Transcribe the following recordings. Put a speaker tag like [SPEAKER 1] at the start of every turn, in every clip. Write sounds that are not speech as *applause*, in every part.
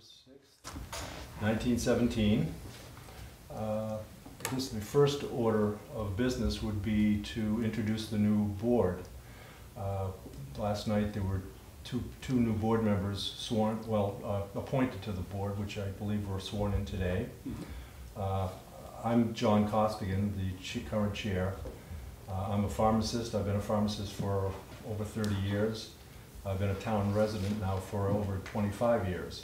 [SPEAKER 1] 6th, 1917. Uh, This, the first order of business would be to introduce the new board. Uh, Last night, there were two, two new board members sworn, well, uh, appointed to the board, which I believe were sworn in today. Uh, I'm John Costigan, the current chair. Uh, I'm a pharmacist, I've been a pharmacist for over 30 years. I've been a town resident now for over 25 years.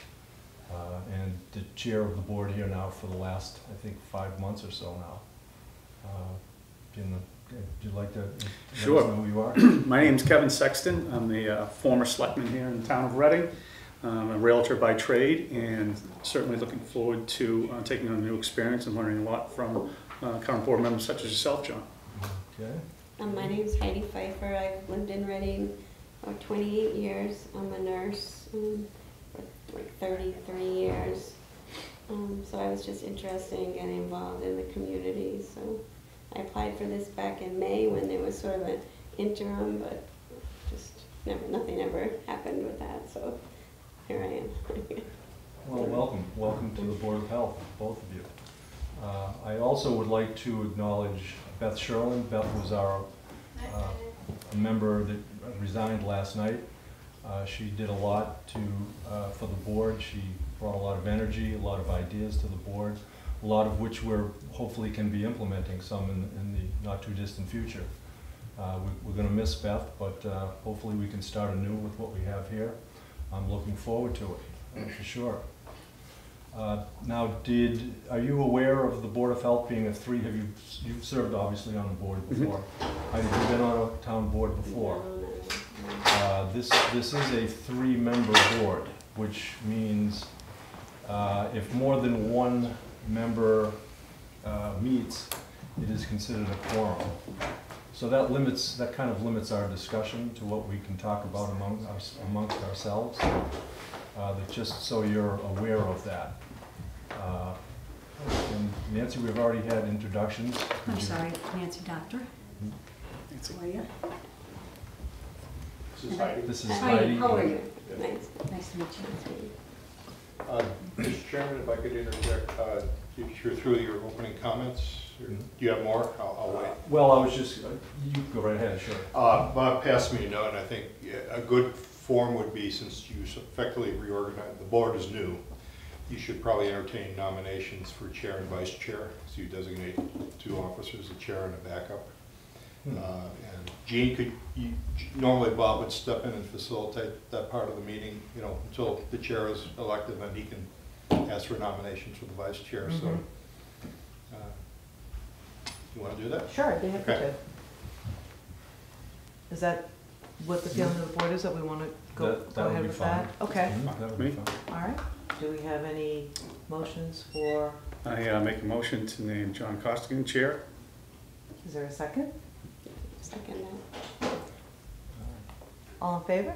[SPEAKER 1] Uh, And the chair of the board here now for the last, I think, five months or so now. Uh, Jim, uh, Would you like to let us
[SPEAKER 2] Sure.
[SPEAKER 1] know who you are? *clears throat*
[SPEAKER 2] My name's Kevin Sexton. I'm the uh, former selectman here in the town of Reading. I'm a realtor by trade and certainly looking forward to uh, taking on a new experience and learning a lot from uh, current board members such as yourself, John.
[SPEAKER 1] Okay,
[SPEAKER 3] Um, my name's Heidi Pfeiffer. I've lived in Reading for 28 years. I'm a nurse um, for like 33 years. Um, so I was just interested in getting involved in the community. So I applied for this back in May when there was sort of an interim, but just never, nothing ever happened with that. So here I am. *laughs*
[SPEAKER 1] well, welcome, welcome to the Board of Health, both of you. Uh, I also would like to acknowledge Beth Sherlin. Beth was our uh, a member that resigned last night. Uh, She did a lot to, uh, for the board. She brought a lot of energy, a lot of ideas to the board, a lot of which we're, hopefully can be implementing some in, in the not-too-distant future. Uh, we- We're gonna miss Beth, but uh, hopefully we can start anew with what we have here. I'm looking forward to it, for sure. Uh, Now, did, are you aware of the Board of Health being a three, have you, you've served obviously on the board before? Have you been on a town board before?
[SPEAKER 3] No.
[SPEAKER 1] Uh, This, this is a three-member board, which means uh, if more than one member uh, meets, it is considered a quorum. So that limits, that kind of limits our discussion to what we can talk about among, us- amongst ourselves. Uh, Just so you're aware of that. Uh, And Nancy, we've already had introductions.
[SPEAKER 4] I'm sorry, Nancy Doctor.
[SPEAKER 2] Nancy.
[SPEAKER 4] How are you?
[SPEAKER 5] This is Heidi.
[SPEAKER 1] This is
[SPEAKER 3] Hi,
[SPEAKER 1] Heidi.
[SPEAKER 4] how are you?
[SPEAKER 3] Nice.
[SPEAKER 4] Nice to meet you.
[SPEAKER 5] Uh, Mr. Chairman, if I could interject, uh, if you're through your opening comments, or do you have more? I'll I'll wait.
[SPEAKER 1] Well, I was just, uh, you go right ahead, sure.
[SPEAKER 5] Uh, Bob passed me a note, and I think a good form would be, since you effectively reorganized, the board is new, you should probably entertain nominations for chair and vice chair, so you designate two officers, a chair and a backup.
[SPEAKER 1] Hmm.
[SPEAKER 5] Uh, And Jean could, you- normally Bob would step in and facilitate that part of the meeting, you know, until the chair is elected, then he can ask for nominations for the vice chair, so.
[SPEAKER 4] Mhm.
[SPEAKER 5] uh, You want to do that?
[SPEAKER 6] Sure, I'd be happy
[SPEAKER 5] Okay.
[SPEAKER 6] to. Is that what the feeling of the board is, that we want to go,
[SPEAKER 1] That- that
[SPEAKER 6] go
[SPEAKER 1] would
[SPEAKER 6] ahead
[SPEAKER 1] be
[SPEAKER 6] with
[SPEAKER 1] fine.
[SPEAKER 6] that? Okay,
[SPEAKER 1] Mhm, That would be fine.
[SPEAKER 6] all right. Do we have any motions for,
[SPEAKER 2] I uh, make a motion to name John Costigan chair.
[SPEAKER 6] is there a second?
[SPEAKER 3] Second that.
[SPEAKER 6] All in favor?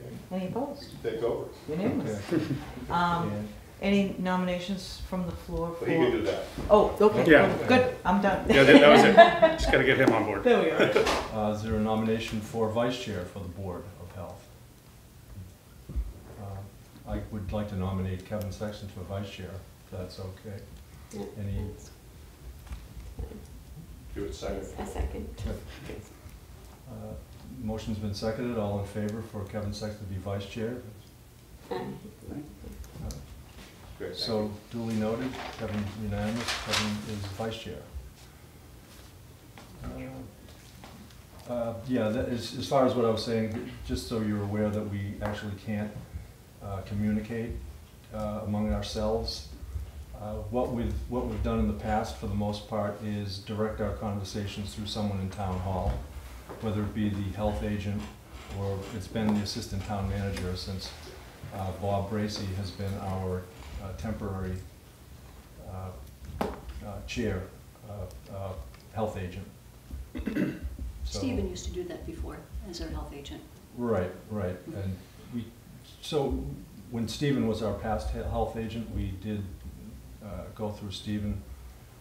[SPEAKER 5] Okay.
[SPEAKER 6] Any opposed?
[SPEAKER 5] Take over.
[SPEAKER 6] Unanimous.
[SPEAKER 1] Okay. *laughs*
[SPEAKER 6] Um,
[SPEAKER 1] And-
[SPEAKER 6] any nominations from the floor for?
[SPEAKER 5] But he can do that.
[SPEAKER 6] Oh, okay,
[SPEAKER 2] Yeah.
[SPEAKER 6] good, I'm done.
[SPEAKER 2] Yeah, that that was it. *laughs* Just gotta get him on board.
[SPEAKER 6] There we are.
[SPEAKER 1] Uh, Is there a nomination for vice chair for the Board of Health? Uh, I would like to nominate Kevin Sexton for vice chair, if that's okay.
[SPEAKER 3] Yeah,
[SPEAKER 1] Any-
[SPEAKER 3] that's
[SPEAKER 5] Do it second.
[SPEAKER 3] A second.
[SPEAKER 1] Uh, Motion's been seconded, all in favor for Kevin Sexton to be vice chair?
[SPEAKER 3] Aye.
[SPEAKER 1] Uh,
[SPEAKER 5] Great,
[SPEAKER 1] So
[SPEAKER 5] you.
[SPEAKER 1] duly noted, Kevin unanimous, Kevin is vice chair. Uh, uh, Yeah, that is, as far as what I was saying, just so you're aware that we actually can't uh, communicate uh, among ourselves. Uh, What we've, what we've done in the past, for the most part, is direct our conversations through someone in town hall, whether it be the health agent, or it's been the assistant town manager since uh, Bob Bracy has been our uh, temporary uh, uh, chair, uh, uh, health agent. So-
[SPEAKER 4] Stephen used to do that before as our health agent.
[SPEAKER 1] Right, right, and we, so when Stephen was our past health agent, we did go through Stephen.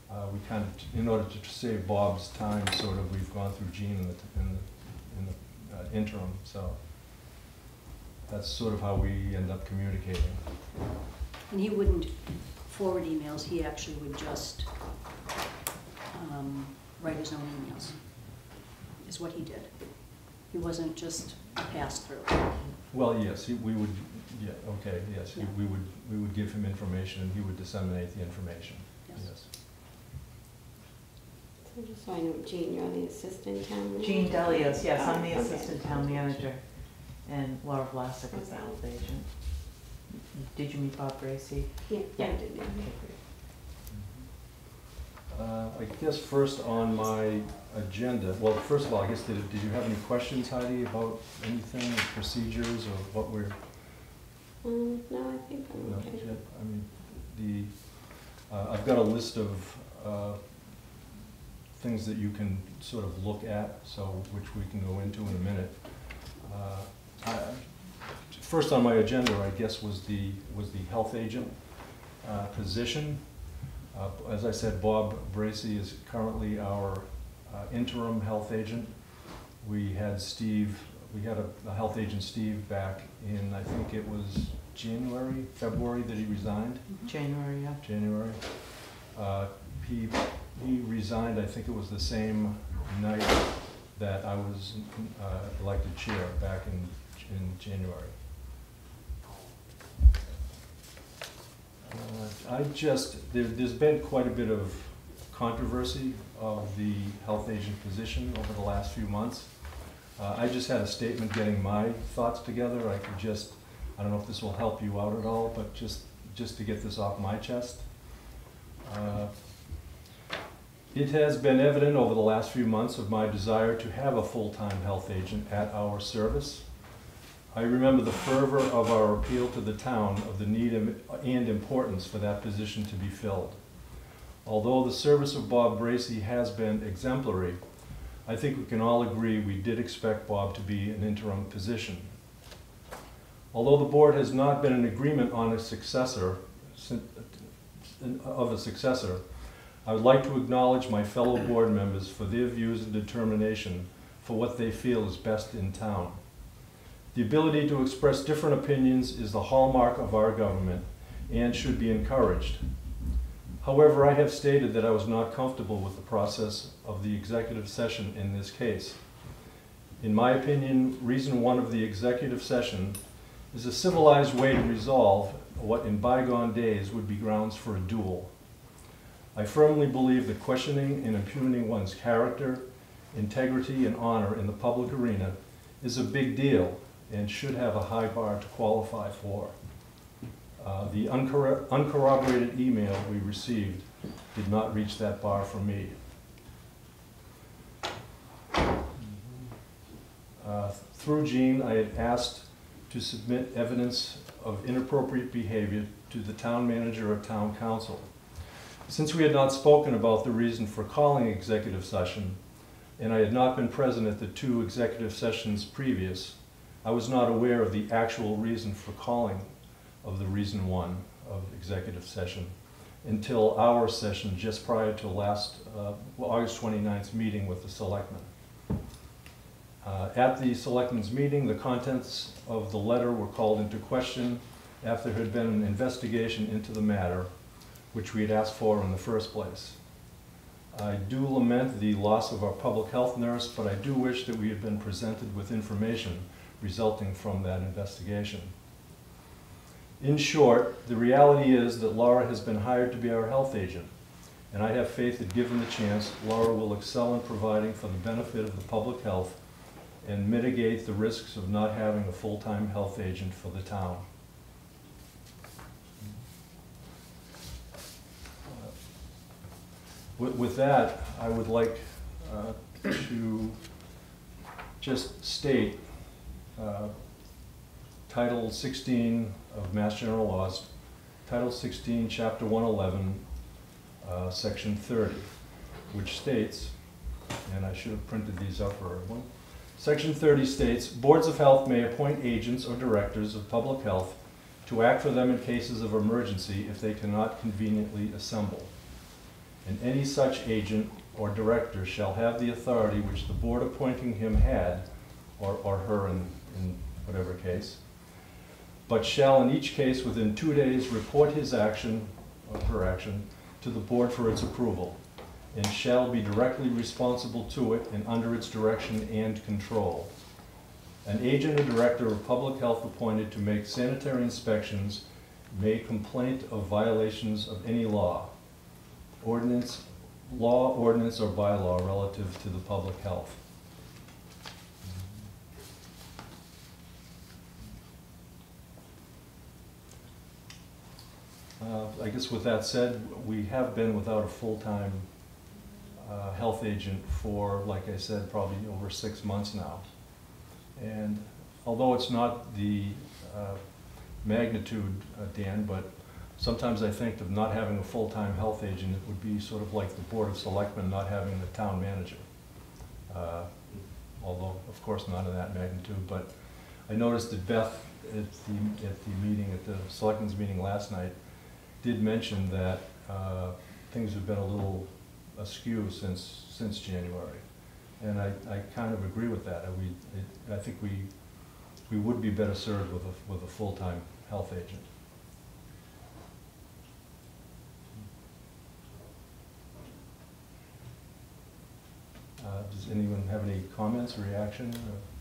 [SPEAKER 1] Uh, We kind of, in order to save Bob's time, sort of, we've gone through Jean in the, in the, in the uh, interim, so. that's sort of how we end up communicating.
[SPEAKER 4] And he wouldn't forward emails, he actually would just um, write his own emails, is what he did. He wasn't just a pass-through.
[SPEAKER 1] Well, yes, he- we would, yeah, okay, yes, he-
[SPEAKER 4] Yeah.
[SPEAKER 1] we would, we would give him information and he would disseminate the information,
[SPEAKER 4] Yes.
[SPEAKER 1] yes.
[SPEAKER 3] So just so I know, Jean, you're the assistant town manager?
[SPEAKER 6] Jean Delios, yes, I'm the
[SPEAKER 3] Oh, okay.
[SPEAKER 6] assistant town manager, and Laura Vlasic is the health agent. Did you meet Bob Bracy?
[SPEAKER 3] Yeah, I
[SPEAKER 6] Yeah.
[SPEAKER 3] did, yeah.
[SPEAKER 6] Okay, great.
[SPEAKER 1] Uh, I guess first on my agenda, well, first of all, I guess, did, did you have any questions, Heidi, about anything, procedures, or what we're,
[SPEAKER 3] Um, no, I think I'm
[SPEAKER 1] no,
[SPEAKER 3] okay.
[SPEAKER 1] yet? I mean, the, uh, I've got a list of, uh, things that you can sort of look at, so, which we can go into in a minute. Uh, I- First on my agenda, I guess, was the, was the health agent, uh, position. Uh, As I said, Bob Bracy is currently our uh, interim health agent. We had Steve, we had a, a health agent, Steve, back in, I think it was January, February that he resigned,
[SPEAKER 6] January, yeah.
[SPEAKER 1] January. Uh, He, he resigned, I think it was the same night that I was uh, elected chair back in, in January. Uh, I just, there, there's been quite a bit of controversy of the health agent position over the last few months. Uh, I just had a statement getting my thoughts together, I could just, I don't know if this will help you out at all, but just, just to get this off my chest. Uh, It has been evident over the last few months of my desire to have a full-time health agent at our service. I remember the fervor of our appeal to the town of the need and importance for that position to be filled. Although the service of Bob Bracy has been exemplary, I think we can all agree we did expect Bob to be an interim position. Although the board has not been in agreement on a successor, uh, of a successor, I would like to acknowledge my fellow board members for their views and determination for what they feel is best in town. The ability to express different opinions is the hallmark of our government and should be encouraged. However, I have stated that I was not comfortable with the process of the executive session in this case. In my opinion, reason one of the executive session is a civilized way to resolve what in bygone days would be grounds for a duel. I firmly believe that questioning and impugning one's character, integrity, and honor in the public arena is a big deal and should have a high bar to qualify for. Uh, The uncorro- uncorroborated email we received did not reach that bar for me. Uh, Through Jean, I had asked to submit evidence of inappropriate behavior to the town manager or town council. Since we had not spoken about the reason for calling executive session, and I had not been present at the two executive sessions previous, I was not aware of the actual reason for calling of the reason one of executive session until our session just prior to last, uh, August 29th meeting with the selectmen. Uh, At the selectmen's meeting, the contents of the letter were called into question after there had been an investigation into the matter, which we had asked for in the first place. I do lament the loss of our public health nurse, but I do wish that we had been presented with information resulting from that investigation. In short, the reality is that Laura has been hired to be our health agent, and I have faith that given the chance, Laura will excel in providing for the benefit of the public health and mitigate the risks of not having a full-time health agent for the town. With, with that, I would like uh, to just state uh, Title 16 of Mass General Laws, Title 16, Chapter 111, uh, Section 30, which states, and I should have printed these up for everyone. Section 30 states, "Boards of health may appoint agents or directors of public health to act for them in cases of emergency if they cannot conveniently assemble. And any such agent or director shall have the authority which the board appointing him had, or, or her in, in whatever case, but shall in each case within two days report his action, or her action, to the board for its approval, and shall be directly responsible to it and under its direction and control. An agent or director of public health appointed to make sanitary inspections may complaint of violations of any law, ordinance, law, ordinance, or bylaw relative to the public health. Uh, I guess with that said, we have been without a full-time uh, health agent for, like I said, probably over six months now. And although it's not the uh, magnitude, uh, Dan, but sometimes I think of not having a full-time health agent, it would be sort of like the Board of Selectmen not having the town manager. Uh, Although, of course, not of that magnitude, but I noticed that Beth at the, at the meeting, at the Selectmen's meeting last night, did mention that uh, things have been a little askew since, since January. And I, I kind of agree with that. We, it- I think we, we would be better served with a, with a full-time health agent. Uh, Does anyone have any comments, reaction? or-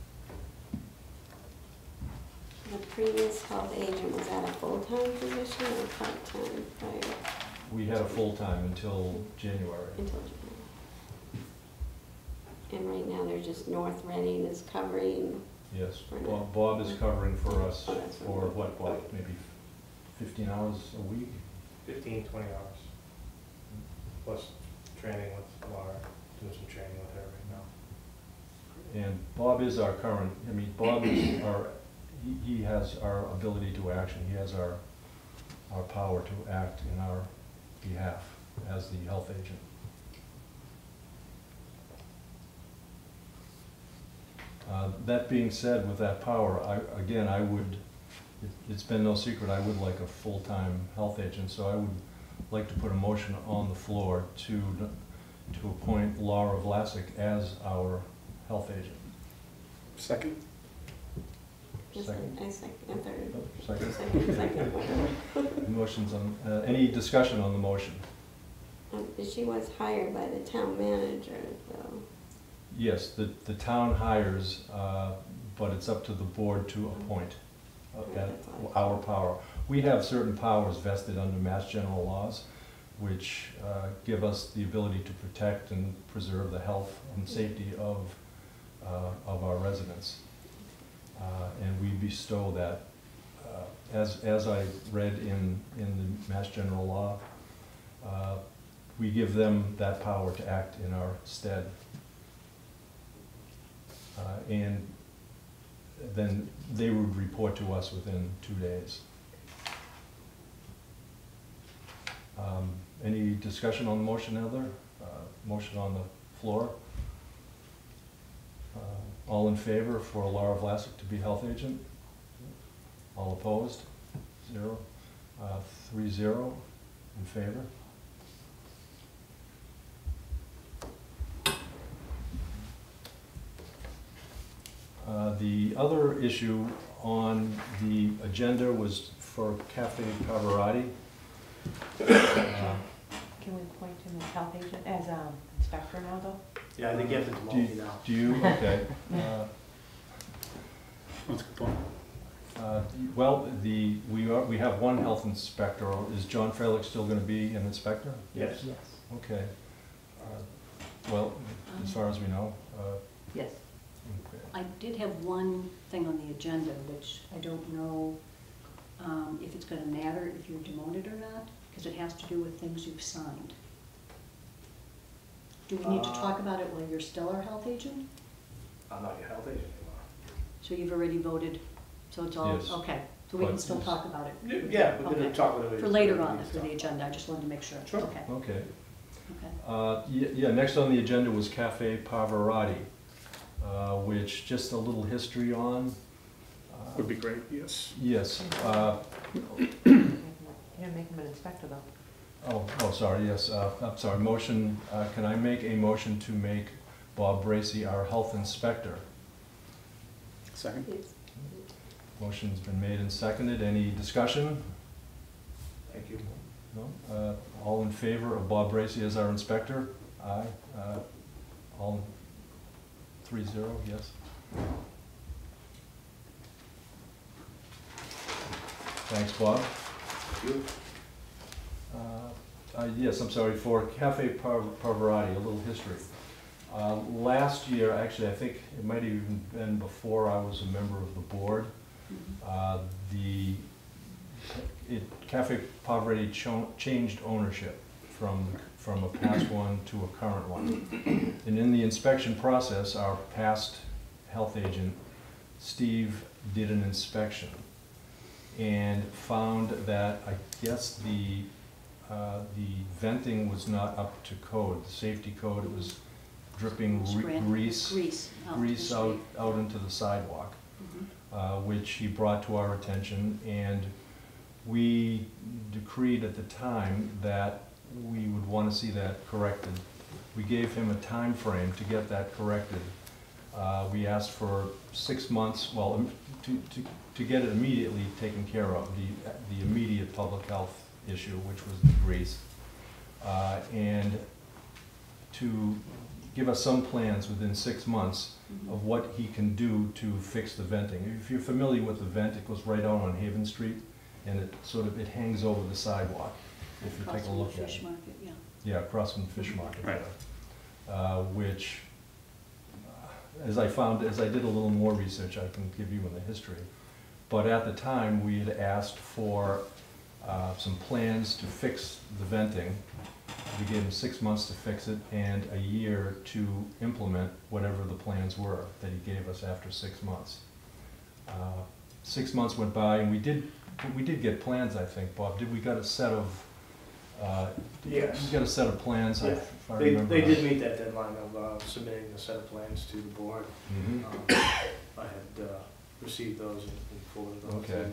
[SPEAKER 3] The previous health agent was at a full-time position or part-time prior
[SPEAKER 1] We had a full-time until January.
[SPEAKER 3] until January? And right now, they're just North Reading is covering,
[SPEAKER 1] Yes,
[SPEAKER 3] For now.
[SPEAKER 1] Bob Bob is covering for us
[SPEAKER 3] Oh, that's
[SPEAKER 1] for
[SPEAKER 3] right.
[SPEAKER 1] what, what, maybe fifteen hours a week?
[SPEAKER 7] 15, 20 hours. Plus training with Laura, doing some training with her right now.
[SPEAKER 1] And Bob is our current, I mean, Bob is our, he, has our ability to action, he has our, our power to act in our behalf as the health agent. Uh, That being said, with that power, I, again, I would, it- it's been no secret, I would like a full-time health agent, so I would like to put a motion on the floor to, to appoint Laura Vlasic as our health agent.
[SPEAKER 2] Second?
[SPEAKER 1] Second.
[SPEAKER 3] I second, third.
[SPEAKER 1] Oh, Second.
[SPEAKER 3] Second, second, whatever. *laughs*
[SPEAKER 1] Motions on, uh, any discussion on the motion?
[SPEAKER 3] Um, She was hired by the town manager, though.
[SPEAKER 1] Yes, the, the town hires, uh, but it's up to the board to appoint uh, at our power. We have certain powers vested under Mass General laws, which uh, give us the ability to protect and preserve the health and safety of, uh, of our residents. Uh, And we bestow that, uh, as, as I read in, in the Mass General law, uh, we give them that power to act in our stead. Uh, And then they would report to us within two days. Um, Any discussion on the motion, Heather? Uh, Motion on the floor? All in favor for Laura Vlasic to be health agent? All opposed? Zero? Uh, Three zero in favor? Uh, The other issue on the agenda was for Cafe Pavarotti. Uh,
[SPEAKER 6] Can we appoint him as health agent, as um, inspector now, though?
[SPEAKER 7] Yeah, I think you have to
[SPEAKER 1] Do
[SPEAKER 7] demote me
[SPEAKER 1] you-
[SPEAKER 7] now.
[SPEAKER 1] do you, okay. *laughs* Uh,
[SPEAKER 2] That's a good point.
[SPEAKER 1] uh, Well, the, we are, we have one health inspector. Is John Frelick still gonna be an inspector?
[SPEAKER 7] Yes.
[SPEAKER 6] Yes,
[SPEAKER 1] Okay. Uh, Well, as far as we know. uh,
[SPEAKER 6] yes.
[SPEAKER 1] okay.
[SPEAKER 4] I did have one thing on the agenda, which I don't know um, if it's gonna matter if you're demoted or not, because it has to do with things you've signed. Do we need to talk about it while you're still our health agent?
[SPEAKER 7] I'm not your health agent anymore.
[SPEAKER 4] So you've already voted, so it's all,
[SPEAKER 1] Yes.
[SPEAKER 4] okay, so we can
[SPEAKER 1] But
[SPEAKER 4] still talk about it?
[SPEAKER 7] Yeah, we're gonna
[SPEAKER 4] Okay.
[SPEAKER 7] talk about it.
[SPEAKER 4] For later on, for the agenda, I just wanted to make sure.
[SPEAKER 7] Sure.
[SPEAKER 4] Okay,
[SPEAKER 1] Okay.
[SPEAKER 4] okay.
[SPEAKER 1] Uh, ye- Yeah, next on the agenda was Cafe Pavarotti, uh, which, just a little history on. uh,
[SPEAKER 2] Would be great, yes.
[SPEAKER 1] Yes, uh,
[SPEAKER 6] You didn't make him an inspector, though.
[SPEAKER 1] Oh, oh, sorry, yes, uh, I'm sorry, motion, uh, can I make a motion to make Bob Bracy our health inspector?
[SPEAKER 2] Second?
[SPEAKER 3] Yes.
[SPEAKER 1] Motion's been made and seconded. Any discussion?
[SPEAKER 7] Thank you.
[SPEAKER 1] No? Uh, All in favor of Bob Bracy as our inspector? Aye. Uh, All, three zero, yes? Thanks, Bob. Uh, uh, Yes, I'm sorry, for Cafe Par- Pavarotti, a little history. Uh, Last year, actually, I think it might have even been before I was a member of the board, uh, the, it, Cafe Pavarotti cho- changed ownership from, from a past *coughs* one to a current one. And in the inspection process, our past health agent, Steve, did an inspection and found that, I guess the, uh, the venting was not up to code, the safety code, it was dripping re-
[SPEAKER 4] ran
[SPEAKER 1] grease,
[SPEAKER 4] Grease. out to the
[SPEAKER 1] grease out,
[SPEAKER 4] street.
[SPEAKER 1] out into the sidewalk
[SPEAKER 4] Mhm.
[SPEAKER 1] uh, which he brought to our attention, and we decreed at the time that we would want to see that corrected. We gave him a time frame to get that corrected. Uh, We asked for six months, well, um, to, to, to get it immediately taken care of, the, the immediate public health issue, which was the grease. Uh, And to give us some plans within six months
[SPEAKER 4] Mhm.
[SPEAKER 1] of what he can do to fix the venting. If you're familiar with the vent, it goes right out on Haven Street, and it sort of, it hangs over the sidewalk, if you
[SPEAKER 4] Across
[SPEAKER 1] take a
[SPEAKER 4] from the
[SPEAKER 1] look at
[SPEAKER 4] Fish
[SPEAKER 1] it.
[SPEAKER 4] market, yeah.
[SPEAKER 1] Yeah, across from the fish market
[SPEAKER 2] Right.
[SPEAKER 1] Uh, Which, uh, as I found, as I did a little more research, I can give you in the history. But at the time, we had asked for uh, some plans to fix the venting. We gave him six months to fix it and a year to implement whatever the plans were that he gave us after six months. Uh, Six months went by and we did, we did get plans, I think, Bob. Did we got a set of, uh,
[SPEAKER 7] Yes.
[SPEAKER 1] we got a set of plans, I-
[SPEAKER 7] Yeah.
[SPEAKER 1] if I
[SPEAKER 7] They,
[SPEAKER 1] remember.
[SPEAKER 7] they
[SPEAKER 1] right.
[SPEAKER 7] did meet that deadline of uh, submitting a set of plans to the board.
[SPEAKER 1] Mhm.
[SPEAKER 7] Um, I had uh, received those and and forwarded those.
[SPEAKER 1] Okay.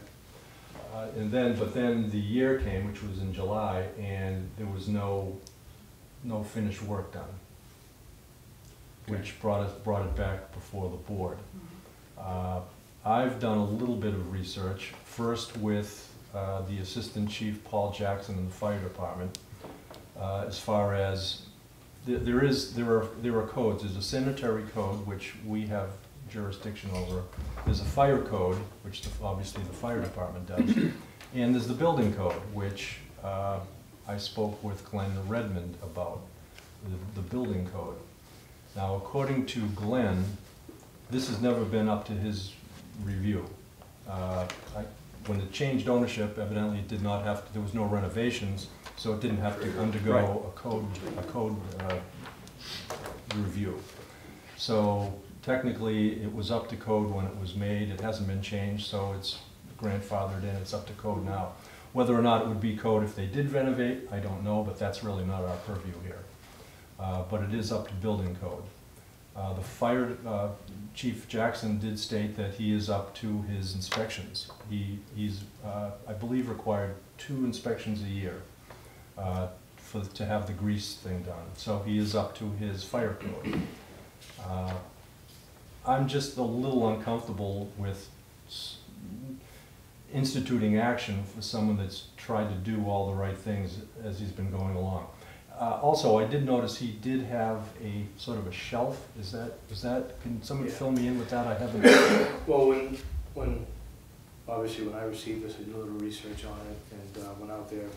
[SPEAKER 1] Uh, And then, but then the year came, which was in July, and there was no, no finished work done, which brought us, brought it back before the board. Uh, I've done a little bit of research, first with uh, the Assistant Chief Paul Jackson in the Fire Department, uh, as far as, there- there is, there are, there are codes, there's a sanitary code, which we have jurisdiction over, there's a fire code, which the- obviously the fire department does, *coughs* and there's the building code, which uh, I spoke with Glenn Redmond about, the, the building code. Now, according to Glenn, this has never been up to his review. Uh, I- When it changed ownership, evidently it did not have, to- there was no renovations, so it didn't have to
[SPEAKER 2] Right.
[SPEAKER 1] undergo a code, a code uh, review. So technically, it was up to code when it was made, it hasn't been changed, so it's grandfathered in, it's up to code now. Whether or not it would be code if they did renovate, I don't know, but that's really not our purview here. Uh, But it is up to building code. Uh, The fire, uh, Chief Jackson did state that he is up to his inspections. He, he's, uh, I believe, required two inspections a year uh, for, to have the grease thing done. So he is up to his fire code. I'm just a little uncomfortable with instituting action for someone that's tried to do all the right things as he's been going along. Uh, Also, I did notice he did have a sort of a shelf, is that, is that, can someone
[SPEAKER 7] Yeah.
[SPEAKER 1] fill me in with that? I haven't, *coughs*
[SPEAKER 7] Well, when, when, obviously, when I received this, I did a little research on it and uh, went out there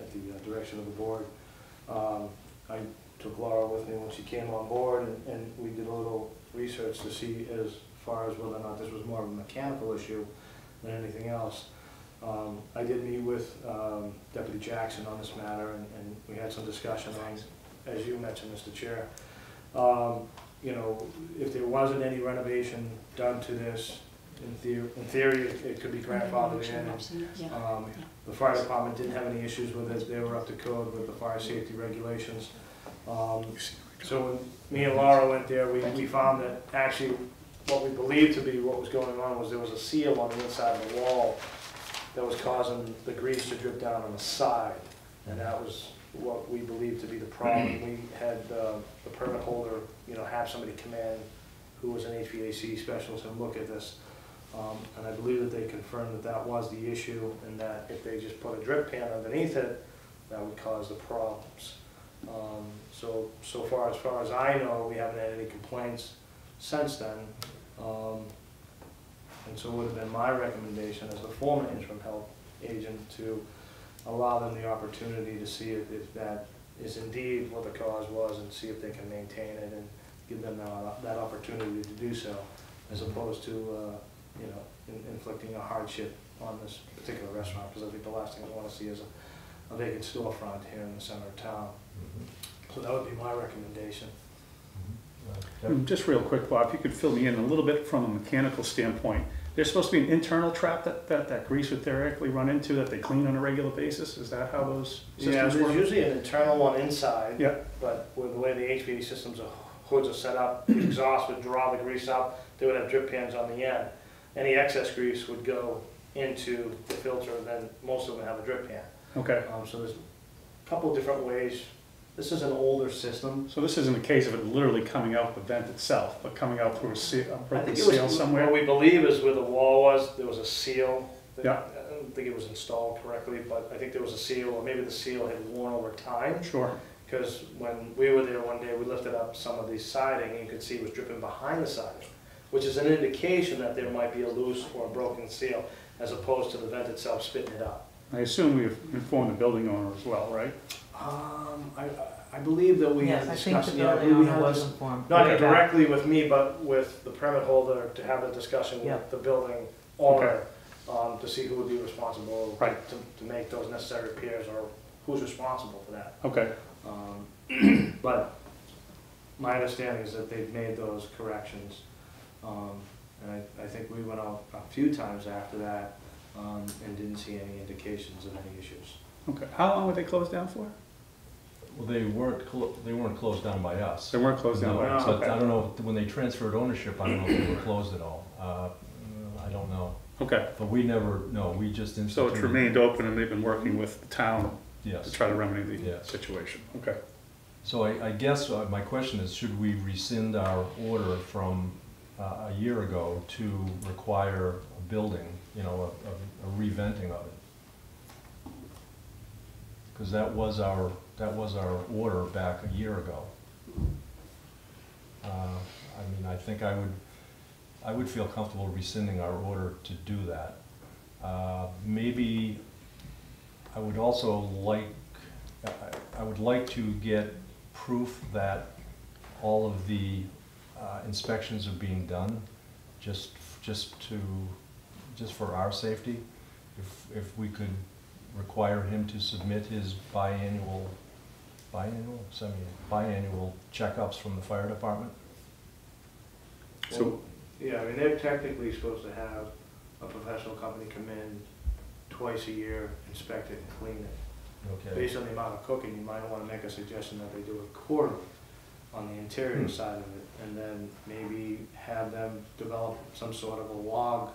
[SPEAKER 7] at the uh, direction of the board. Um, I took Laura with me when she came on board and, and we did a little research to see as far as whether or not this was more of a mechanical issue than anything else. Um, I did meet with um, Deputy Jackson on this matter and, and we had some discussion on, as you mentioned, Mr. Chair. Um, you know, if there wasn't any renovation done to this, in theory, in theory, it it could be grandfathered in. and,
[SPEAKER 4] Yeah.
[SPEAKER 7] Um, the fire department didn't have any issues with it, they were up to code with the fire safety regulations. So when me and Laura went there, we, we found that actually what we believed to be what was going on was there was a seal on the inside of the wall that was causing the grease to drip down on the side. And that was what we believed to be the problem. We had uh, the permit holder, you know, have somebody come in who was an HVAC specialist and look at this. Um, and I believe that they confirmed that that was the issue, and that if they just put a drip pan underneath it, that would cause the problems. Um, so, so far, as far as I know, we haven't had any complaints since then. Um, and so it would have been my recommendation as the former interim health agent to allow them the opportunity to see if, if that is indeed what the cause was and see if they can maintain it and give them that, that opportunity to do so, as opposed to, uh, you know, in- inflicting a hardship on this particular restaurant, because I think the last thing I wanna see is a, a vacant storefront here in the center of town. So that would be my recommendation.
[SPEAKER 1] Uh,
[SPEAKER 2] Mm, Just real quick, Bob, if you could fill me in a little bit from a mechanical standpoint. There's supposed to be an internal trap that, that, that grease would theoretically run into that they clean on a regular basis? Is that how those
[SPEAKER 7] Yeah,
[SPEAKER 2] systems
[SPEAKER 7] there's
[SPEAKER 2] work?
[SPEAKER 7] usually an internal one inside.
[SPEAKER 2] Yeah.
[SPEAKER 7] But with the way the HVAC systems, are hoods are set up, the exhaust would draw the grease out, they would have drip pans on the end. Any excess grease would go into the filter, and then most of them have a drip pan.
[SPEAKER 2] Okay,
[SPEAKER 7] Um, so there's a couple different ways. This is an older system.
[SPEAKER 2] so this isn't a case of it literally coming out the vent itself, but coming out through a seal, a
[SPEAKER 7] I
[SPEAKER 2] broken
[SPEAKER 7] think it was,
[SPEAKER 2] seal somewhere?
[SPEAKER 7] what we believe is where the wall was, there was a seal. that-
[SPEAKER 2] Yeah.
[SPEAKER 7] I don't think it was installed correctly, but I think there was a seal, or maybe the seal had worn over time.
[SPEAKER 2] Sure,
[SPEAKER 7] Because when we were there one day, we lifted up some of the siding and you could see it was dripping behind the siding, which is an indication that there might be a loose or a broken seal, as opposed to the vent itself spitting it up.
[SPEAKER 2] I assume we've informed the building owner as well, right?
[SPEAKER 7] Um, I, I believe that we had
[SPEAKER 6] Yes, I think the
[SPEAKER 7] discussion, yeah, I
[SPEAKER 6] building
[SPEAKER 7] believe we
[SPEAKER 6] owner
[SPEAKER 7] had
[SPEAKER 6] was
[SPEAKER 7] this,
[SPEAKER 6] informed.
[SPEAKER 7] not
[SPEAKER 6] Okay.
[SPEAKER 7] directly with me, but with the permit holder to have a discussion
[SPEAKER 6] Yeah.
[SPEAKER 7] with the building owner, um, to see who would be responsible
[SPEAKER 2] Right.
[SPEAKER 7] to, to make those necessary repairs, or who's responsible for that.
[SPEAKER 2] Okay,
[SPEAKER 7] Um, *clears throat* But my understanding is that they've made those corrections. Um, And I, I think we went out a few times after that um, and didn't see any indications of any issues.
[SPEAKER 2] okay. How long were they closed down for?
[SPEAKER 1] Well, they weren't, clo- they weren't closed down by us.
[SPEAKER 2] They weren't closed down by us,
[SPEAKER 1] But I
[SPEAKER 2] okay.
[SPEAKER 1] don't know, when they transferred ownership, I don't know if they were closed at all. Uh, I don't know.
[SPEAKER 2] Okay,
[SPEAKER 1] But we never, no, we just
[SPEAKER 2] so
[SPEAKER 1] instituted.
[SPEAKER 2] it's remained open and they've been working with the town to
[SPEAKER 1] Yes.
[SPEAKER 2] try to remedy the
[SPEAKER 1] Yes.
[SPEAKER 2] situation, okay.
[SPEAKER 1] So I, I guess uh, my question is, should we rescind our order from uh, a year ago to require a building, you know, a, a- a reventing of it? Because that was our, that was our order back a year ago. Uh, I mean, I think I would, I would feel comfortable rescinding our order to do that. Uh, Maybe, I would also like, I- I would like to get proof that all of the uh, inspections are being done, just, just to, just for our safety. If, if we could require him to submit his biannual, biannual, semi, biannual checkups from the fire department.
[SPEAKER 2] So,
[SPEAKER 7] Yeah, I mean, they're technically supposed to have a professional company come in twice a year, inspect it and clean it.
[SPEAKER 1] Okay,
[SPEAKER 7] Based on the amount of cooking, you might wanna make a suggestion that they do it quarterly on the interior
[SPEAKER 1] Hmm.
[SPEAKER 7] side of it, and then maybe have them develop some sort of a log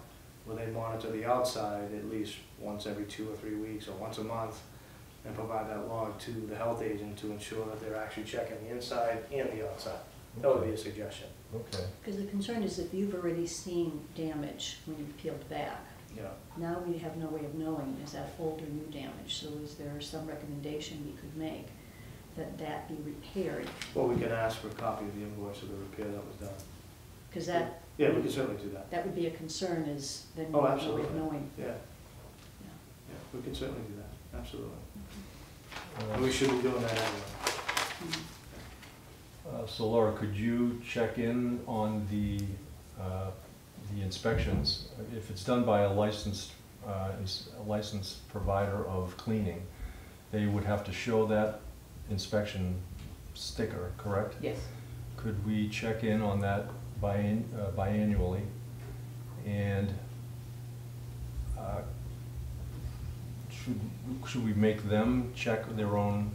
[SPEAKER 7] where they monitor the outside at least once every two or three weeks, or once a month, and provide that log to the health agent to ensure that they're actually checking the inside and the outside. That would be a suggestion,
[SPEAKER 1] okay.
[SPEAKER 4] Because the concern is if you've already seen damage when you've peeled back,
[SPEAKER 7] you know.
[SPEAKER 4] now we have no way of knowing, is that old or new damage? So is there some recommendation we could make that that be repaired?
[SPEAKER 7] Well, we can ask for a copy of the invoice of the repair that was done.
[SPEAKER 4] Because that,
[SPEAKER 7] Yeah, we can certainly do that.
[SPEAKER 4] that would be a concern is then oh, we
[SPEAKER 7] Oh,
[SPEAKER 4] have no way of
[SPEAKER 7] absolutely.
[SPEAKER 4] knowing.
[SPEAKER 7] Yeah,
[SPEAKER 4] Yeah.
[SPEAKER 7] yeah, we can certainly do that, absolutely.
[SPEAKER 1] Uh,
[SPEAKER 7] And we should be doing that anyway.
[SPEAKER 1] Uh, So Laura, could you check in on the, uh, the inspections? If it's done by a licensed, uh, ins- a licensed provider of cleaning, they would have to show that inspection sticker, correct?
[SPEAKER 6] Yes.
[SPEAKER 1] Could we check in on that bian- uh, biannually? And uh, should, should we make them check their own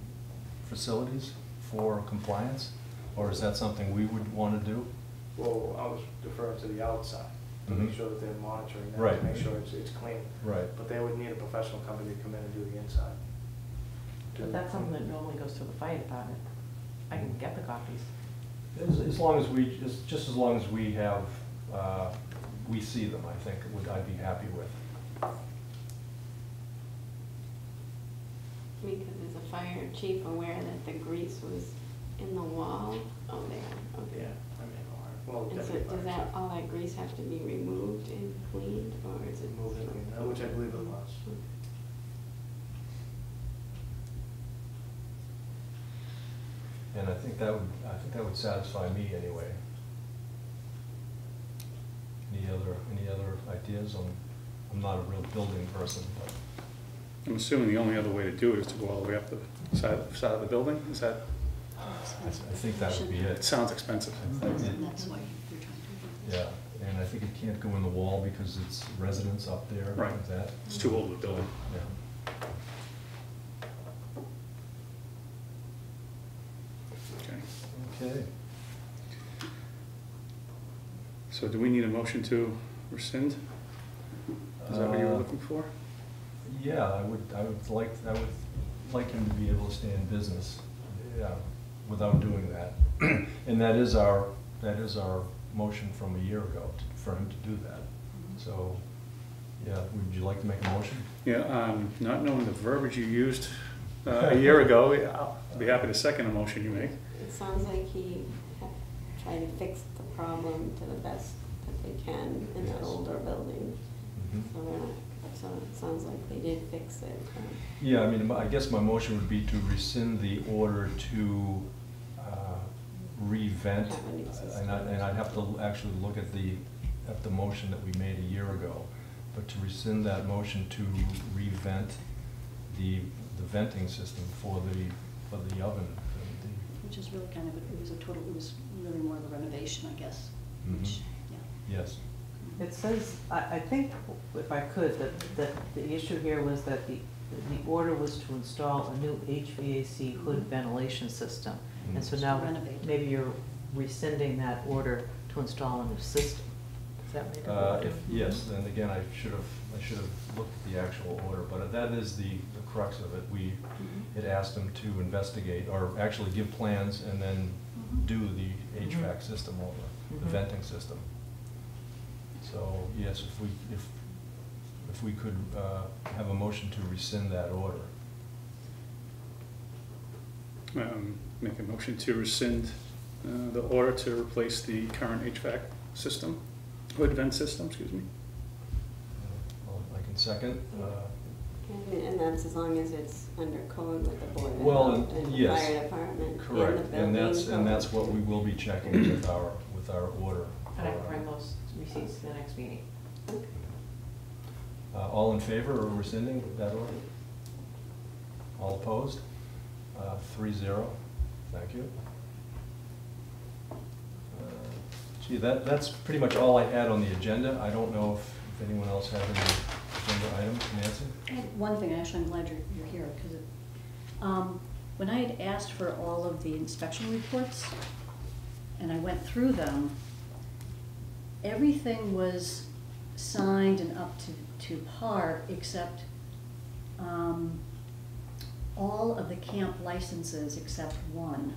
[SPEAKER 1] facilities for compliance? Or is that something we would want to do?
[SPEAKER 7] Well, I was deferring to the outside, to make
[SPEAKER 1] Mhm.
[SPEAKER 7] sure that they're monitoring that,
[SPEAKER 1] Right.
[SPEAKER 7] to make sure it's, it's clean.
[SPEAKER 1] Right.
[SPEAKER 7] But they would need a professional company to come in and do the inside.
[SPEAKER 6] But that's something that normally goes to the fire department. I can get the copies.
[SPEAKER 1] As, as long as we, just, just as long as we have, uh, we see them, I think, would, I'd be happy with.
[SPEAKER 3] Because is the fire chief aware that the grease was in the wall? Oh, there,
[SPEAKER 7] Yeah,
[SPEAKER 3] okay.
[SPEAKER 7] I mean, or, well,
[SPEAKER 3] And so
[SPEAKER 7] definitely.
[SPEAKER 3] does that, all that grease have to be removed and cleaned, or is it?
[SPEAKER 7] Removed and cleaned, uh, which I believe it was.
[SPEAKER 1] And I think that would, I think that would satisfy me anyway. Any other, any other ideas on, I'm not a real building person, but.
[SPEAKER 2] I'm assuming the only other way to do it is to go all the way up the side, side of the building, is that,
[SPEAKER 1] I I think that would be
[SPEAKER 2] it
[SPEAKER 1] it.
[SPEAKER 2] sounds expensive.
[SPEAKER 4] And that's why you're trying to do this.
[SPEAKER 1] Yeah, and I think it can't go in the wall because it's residence up there.
[SPEAKER 2] Right.
[SPEAKER 1] That,
[SPEAKER 2] It's too old of a building.
[SPEAKER 1] yeah.
[SPEAKER 2] Okay.
[SPEAKER 1] Okay.
[SPEAKER 2] So do we need a motion to rescind? Is that what you were
[SPEAKER 1] Uh,
[SPEAKER 2] looking for?
[SPEAKER 1] Yeah, I would, I would like, I would like him to be able to stay in business, yeah, without doing that. *clears throat* And that is our, that is our motion from a year ago, t- for him to do that. So, yeah, would you like to make a motion?
[SPEAKER 2] Yeah, um, not knowing the verbiage you used uh, a year *laughs* ago, I'll be happy to second a motion you make.
[SPEAKER 3] It sounds like he ha- tried to fix the problem to the best that they can in that
[SPEAKER 1] Yes.
[SPEAKER 3] older building.
[SPEAKER 1] Mhm.
[SPEAKER 3] So we're not, so it sounds like they did fix it.
[SPEAKER 1] Yeah, I mean, I guess my motion would be to rescind the order to uh, re-vent.
[SPEAKER 3] Have a.
[SPEAKER 1] And I, and I'd have to actually look at the, at the motion that we made a year ago. But to rescind that motion to re-vent the, the venting system for the, for the oven. the-
[SPEAKER 4] Which is really kind of, a- it was a total, it was really more of a renovation, I guess,
[SPEAKER 1] Mhm.
[SPEAKER 4] which, yeah.
[SPEAKER 1] Yes.
[SPEAKER 6] It says, I, I think, if I could, that, that the issue here was that the, the order was to install a new HVAC hood ventilation system. And so
[SPEAKER 1] Mhm.
[SPEAKER 6] now,
[SPEAKER 4] Renovate.
[SPEAKER 6] maybe you're rescinding that order to install a new system. Does that make it?
[SPEAKER 1] Uh, if, yes, and again, I should have, I should have looked at the actual order, but that is the, the crux of it. We had asked them to investigate, or actually give plans and then
[SPEAKER 4] Mhm.
[SPEAKER 1] do the HVAC system over, the
[SPEAKER 6] Mhm.
[SPEAKER 1] venting system. So, yes, if we, if, if we could, uh, have a motion to rescind that order.
[SPEAKER 2] Um, Make a motion to rescind uh, the order to replace the current HVAC system, hood vent system, excuse me.
[SPEAKER 1] Uh, well, I can second, uh,
[SPEAKER 3] And and that's as long as it's under code with the board of
[SPEAKER 1] Well,
[SPEAKER 3] health and the
[SPEAKER 1] yes,
[SPEAKER 3] fire department and the
[SPEAKER 1] correct,
[SPEAKER 3] building.
[SPEAKER 1] and that's, and that's what we will be checking with our, with our order.
[SPEAKER 6] And I can bring those receipts to the next meeting.
[SPEAKER 1] Uh, all in favor of rescinding that order? All opposed? Uh, three zero, thank you. Uh, Gee, that, that's pretty much all I had on the agenda. I don't know if, if anyone else has any agenda items, Nancy?
[SPEAKER 4] I had one thing, actually, I'm glad you're, you're here, because um, when I had asked for all of the inspection reports, and I went through them, everything was signed and up to, to par, except, um, all of the camp licenses except one.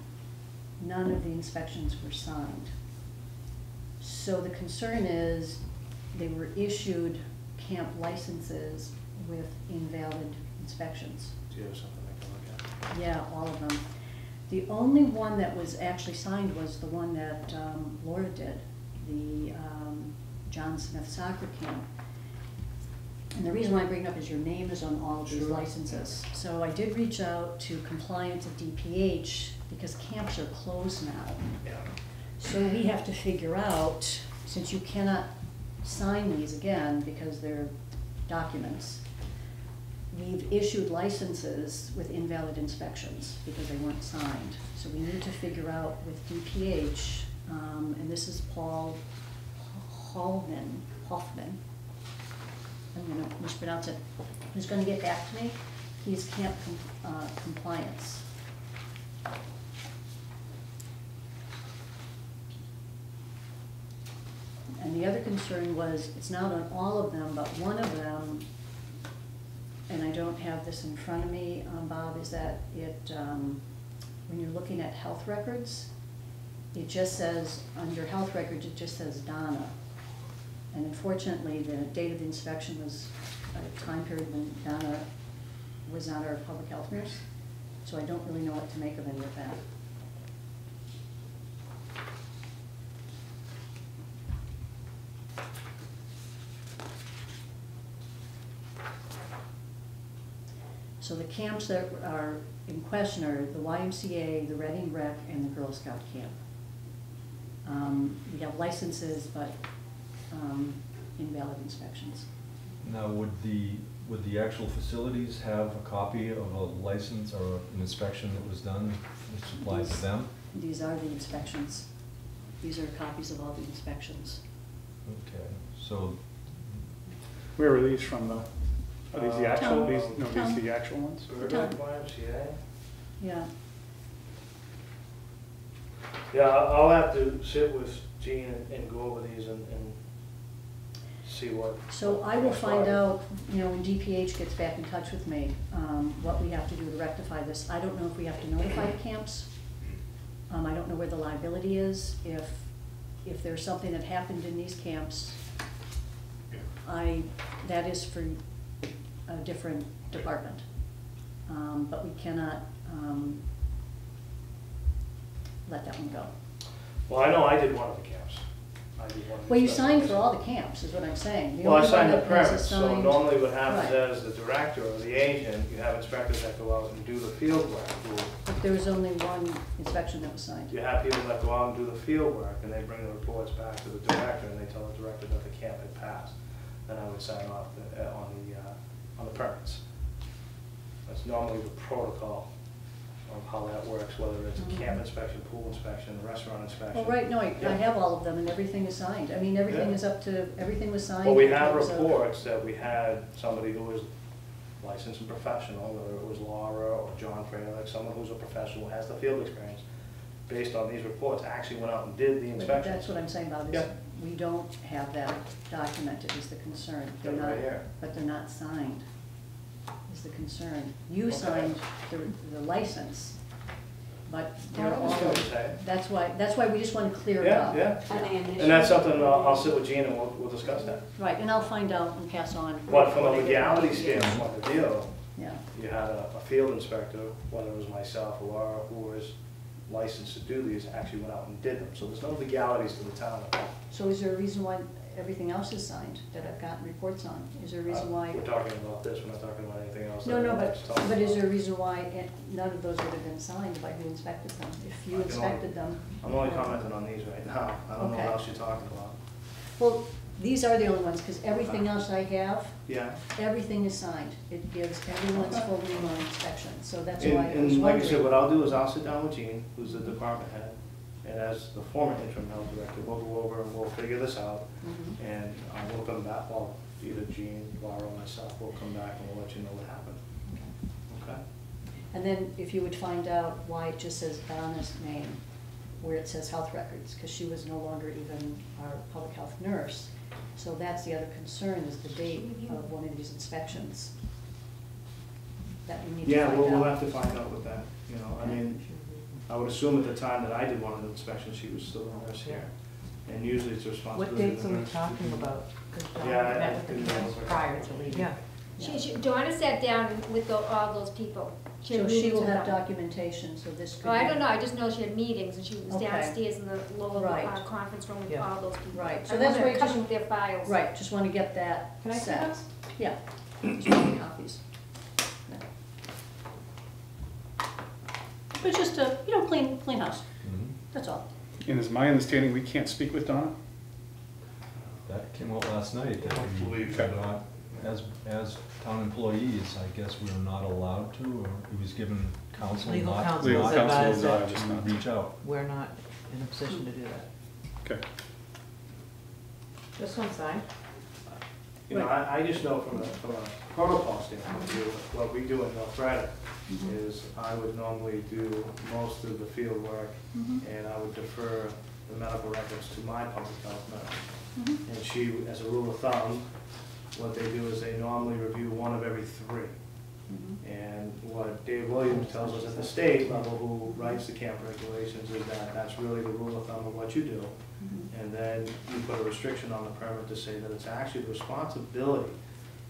[SPEAKER 4] None of the inspections were signed. So the concern is, they were issued camp licenses with invalid inspections.
[SPEAKER 7] Do you have something I can look at?
[SPEAKER 4] Yeah, all of them. The only one that was actually signed was the one that um, Laura did, the um, John Smith soccer camp. And the reason why I bring it up is your name is on all of these
[SPEAKER 7] Sure.
[SPEAKER 4] licenses. So I did reach out to compliance at DPH because camps are closed now.
[SPEAKER 7] Yeah.
[SPEAKER 4] So we have to figure out, since you cannot sign these again because they're documents, we've issued licenses with invalid inspections because they weren't signed. So we need to figure out with DPH, um, and this is Paul Hoffman, Hoffman. I'm gonna mispronounce it, who's gonna get back to me. He's camp com- uh, compliance. And the other concern was, it's not on all of them, but one of them, and I don't have this in front of me, um, Bob, is that it, um, when you're looking at health records, it just says, under health records, it just says Donna. And unfortunately, the date of the inspection was a time period when Donna was not our public health nurse, so I don't really know what to make of any of that. So the camps that are in question are the YMCA, the Reading Rec, and the Girl Scout camp. Um, We have licenses, but um, invalid inspections.
[SPEAKER 1] Now, would the, would the actual facilities have a copy of a license or an inspection that was done, which applied to them?
[SPEAKER 4] These are the inspections. These are copies of all the inspections.
[SPEAKER 1] Okay, so,
[SPEAKER 2] Where are these from, though? Are these the
[SPEAKER 7] Uh,
[SPEAKER 2] actual, these, no,
[SPEAKER 4] Town.
[SPEAKER 2] these the actual ones?
[SPEAKER 7] Burbank YMCA?
[SPEAKER 4] Yeah,
[SPEAKER 7] Yeah, I'll have to sit with Jean and- and go over these and, and see what.
[SPEAKER 4] so I will find out, you know, when DPH gets back in touch with me, um, what we have to do to rectify this. I don't know if we have to notify the camps. Um, I don't know where the liability is. If, if there's something that happened in these camps, I, that is for a different department. Um, but we cannot, um, let that one go.
[SPEAKER 7] Well, I know I did one of the camps. I did one of
[SPEAKER 4] Well, you signed for all the camps, is what I'm saying. The
[SPEAKER 7] Well, I
[SPEAKER 4] only one
[SPEAKER 7] signed the
[SPEAKER 4] that
[SPEAKER 7] permits, so
[SPEAKER 4] assigned-
[SPEAKER 7] normally what happens
[SPEAKER 4] Right.
[SPEAKER 7] as the director or the agent, you have inspectors that go out and do the field work. Who-
[SPEAKER 4] But there was only one inspection that was signed.
[SPEAKER 7] You have people that go out and do the field work, and they bring the reports back to the director, and they tell the director that the camp had passed. Then I would sign off the- uh, on the, uh, on the permits. That's normally the protocol of how that works, whether it's a camp mm-hmm. inspection, pool inspection, restaurant inspection.
[SPEAKER 4] Well, right, no, I I
[SPEAKER 7] Yeah.
[SPEAKER 4] have all of them and everything is signed. I mean, everything
[SPEAKER 7] Yeah.
[SPEAKER 4] is up to, everything was signed.
[SPEAKER 7] Well, we
[SPEAKER 4] in
[SPEAKER 7] have
[SPEAKER 4] terms of-
[SPEAKER 7] reports that we had somebody who was licensed and professional, whether it was Laura or John Fralick, someone who's a professional, has the field experience. Based on these reports, actually went out and did the
[SPEAKER 4] But
[SPEAKER 7] inspection.
[SPEAKER 4] That's what I'm saying about
[SPEAKER 7] Yeah.
[SPEAKER 4] is, we don't have that documented is the concern. They're
[SPEAKER 7] Got it right
[SPEAKER 4] not,
[SPEAKER 7] here.
[SPEAKER 4] but they're not signed, is the concern. You
[SPEAKER 7] Okay.
[SPEAKER 4] signed the, the license, but they're all,
[SPEAKER 7] understand what you're saying.
[SPEAKER 4] that's why, that's why we just want to clear it
[SPEAKER 7] Yeah,
[SPEAKER 4] up.
[SPEAKER 7] yeah.
[SPEAKER 3] Are they initial?
[SPEAKER 7] And that's something I'll, I'll sit with Gina and we'll, we'll discuss that.
[SPEAKER 4] Right, and I'll find out and pass on.
[SPEAKER 7] But from a
[SPEAKER 4] what I get
[SPEAKER 7] legality standpoint of the deal,
[SPEAKER 4] Yeah,
[SPEAKER 7] you had a, a field inspector, whether it was myself or Laura, who was licensed to do these, actually went out and did them. So there's no legalities to the town.
[SPEAKER 4] so is there a reason why everything else is signed that I've gotten reports on? Is there a reason why?
[SPEAKER 7] Uh, We're talking about this, we're not talking about anything else.
[SPEAKER 4] No, no, but, but is there a reason why it- none of those would have been signed by who inspected them? If you
[SPEAKER 7] I can only-
[SPEAKER 4] inspected them?
[SPEAKER 7] I'm only commenting on these right now. I don't know what
[SPEAKER 4] Okay.
[SPEAKER 7] else you're talking about.
[SPEAKER 4] Well, these are the only ones, because everything else I have,
[SPEAKER 7] Yeah.
[SPEAKER 4] everything is signed. It gives everyone's full name on inspection, so that's
[SPEAKER 7] And,
[SPEAKER 4] why I was
[SPEAKER 7] and like I said, what
[SPEAKER 4] wondering.
[SPEAKER 7] I'll do is I'll sit down with Jean, who's the department head, and as the former interim health director, we'll go over and we'll figure this out.
[SPEAKER 4] Mhm.
[SPEAKER 7] And uh, we'll come back, well, either Jean, Laura, or myself, will come back and we'll let you know what happened. Okay? Okay.
[SPEAKER 4] And then if you would find out why it just says Donna's name, where it says health records, because she was no longer even our public health nurse. So that's the other concern, is the date of one of these inspections. That we need to
[SPEAKER 7] Yeah,
[SPEAKER 4] find
[SPEAKER 7] we'll, we'll have to find out with that, you know, I mean, I would assume at the time that I did one of the inspections, she was still a nurse here. And usually it's a
[SPEAKER 6] What
[SPEAKER 7] responsibility
[SPEAKER 6] dates
[SPEAKER 7] of
[SPEAKER 6] are
[SPEAKER 7] the
[SPEAKER 6] we
[SPEAKER 7] nurse.
[SPEAKER 6] talking
[SPEAKER 7] do-
[SPEAKER 6] about? 'Cause John
[SPEAKER 7] Yeah, I-
[SPEAKER 6] met
[SPEAKER 7] I
[SPEAKER 6] with the
[SPEAKER 7] didn't
[SPEAKER 6] camps
[SPEAKER 7] know.
[SPEAKER 6] prior to leaving. Yeah.
[SPEAKER 8] She, she, Donna sat down with the, all those people. She had
[SPEAKER 4] So she
[SPEAKER 8] meetings
[SPEAKER 4] will
[SPEAKER 8] with
[SPEAKER 4] have
[SPEAKER 8] them.
[SPEAKER 4] documentation, so this could be.
[SPEAKER 8] Oh, I don't know, I just know she had meetings and she was
[SPEAKER 4] Okay.
[SPEAKER 8] downstairs in the lower
[SPEAKER 4] Right.
[SPEAKER 8] uh, conference room with
[SPEAKER 6] Yeah.
[SPEAKER 8] all those people.
[SPEAKER 4] Right, so
[SPEAKER 8] I
[SPEAKER 4] that's
[SPEAKER 8] wanted
[SPEAKER 4] why
[SPEAKER 8] to
[SPEAKER 4] just-
[SPEAKER 8] come with their files.
[SPEAKER 4] Right, just want to get that
[SPEAKER 6] Can I see
[SPEAKER 4] set.
[SPEAKER 6] those?
[SPEAKER 4] Yeah, just want the copies. But just a, you know, clean, clean house,
[SPEAKER 1] Mhm.
[SPEAKER 4] that's all.
[SPEAKER 2] And is my understanding, we can't speak with Donna?
[SPEAKER 1] That came out last night, that we
[SPEAKER 5] Believe
[SPEAKER 1] are not, as, as town employees, I guess we are not allowed to, or he was given counsel
[SPEAKER 6] Legal
[SPEAKER 1] not,
[SPEAKER 6] counsel
[SPEAKER 2] Legal
[SPEAKER 1] not
[SPEAKER 2] counsel
[SPEAKER 6] advised
[SPEAKER 2] advised
[SPEAKER 6] that
[SPEAKER 2] us
[SPEAKER 1] to
[SPEAKER 2] not to.
[SPEAKER 1] reach out.
[SPEAKER 6] we're not in a position to do that.
[SPEAKER 2] Okay.
[SPEAKER 6] This one signed?
[SPEAKER 7] You know, I, I just know from a, from a protocol standpoint, of view, what we do in North Reading mm-hmm. is I would normally do most of the field work mm-hmm. and I would defer the medical records to my public health nurse. Mm-hmm. And she, as a rule of thumb, what they do is they normally review one of every three. And what Dave Williams tells us at the state level, who writes the camp regulations, is that that's really the rule of thumb of what you do.
[SPEAKER 4] Mhm.
[SPEAKER 7] And then you put a restriction on the permit to say that it's actually the responsibility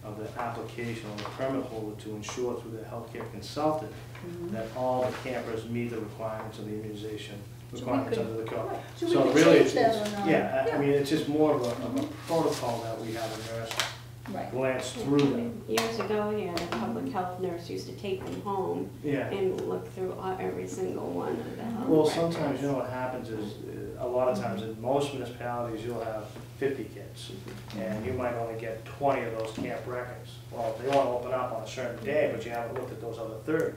[SPEAKER 7] of the application or the permit holder to ensure through the healthcare consultant
[SPEAKER 4] Mhm.
[SPEAKER 7] that all the campers meet the requirements of the immunization requirements
[SPEAKER 4] could-
[SPEAKER 7] under the code.
[SPEAKER 4] right, So we
[SPEAKER 7] So
[SPEAKER 4] could
[SPEAKER 7] really,
[SPEAKER 4] change
[SPEAKER 7] it's,
[SPEAKER 4] that on,
[SPEAKER 7] yeah, I- I mean, it's just more of a, of a protocol that we have in nurse
[SPEAKER 4] Right.
[SPEAKER 7] glance through them.
[SPEAKER 3] Years ago here, the public health nurse used to take them home
[SPEAKER 7] Yeah.
[SPEAKER 3] and look through all- every single one of the health
[SPEAKER 7] Well, sometimes, you know what happens is, uh, a lot of times in most municipalities, you'll have fifty kids. And you might only get twenty of those camp records. Well, they wanna open up on a certain day, but you haven't looked at those other thirty.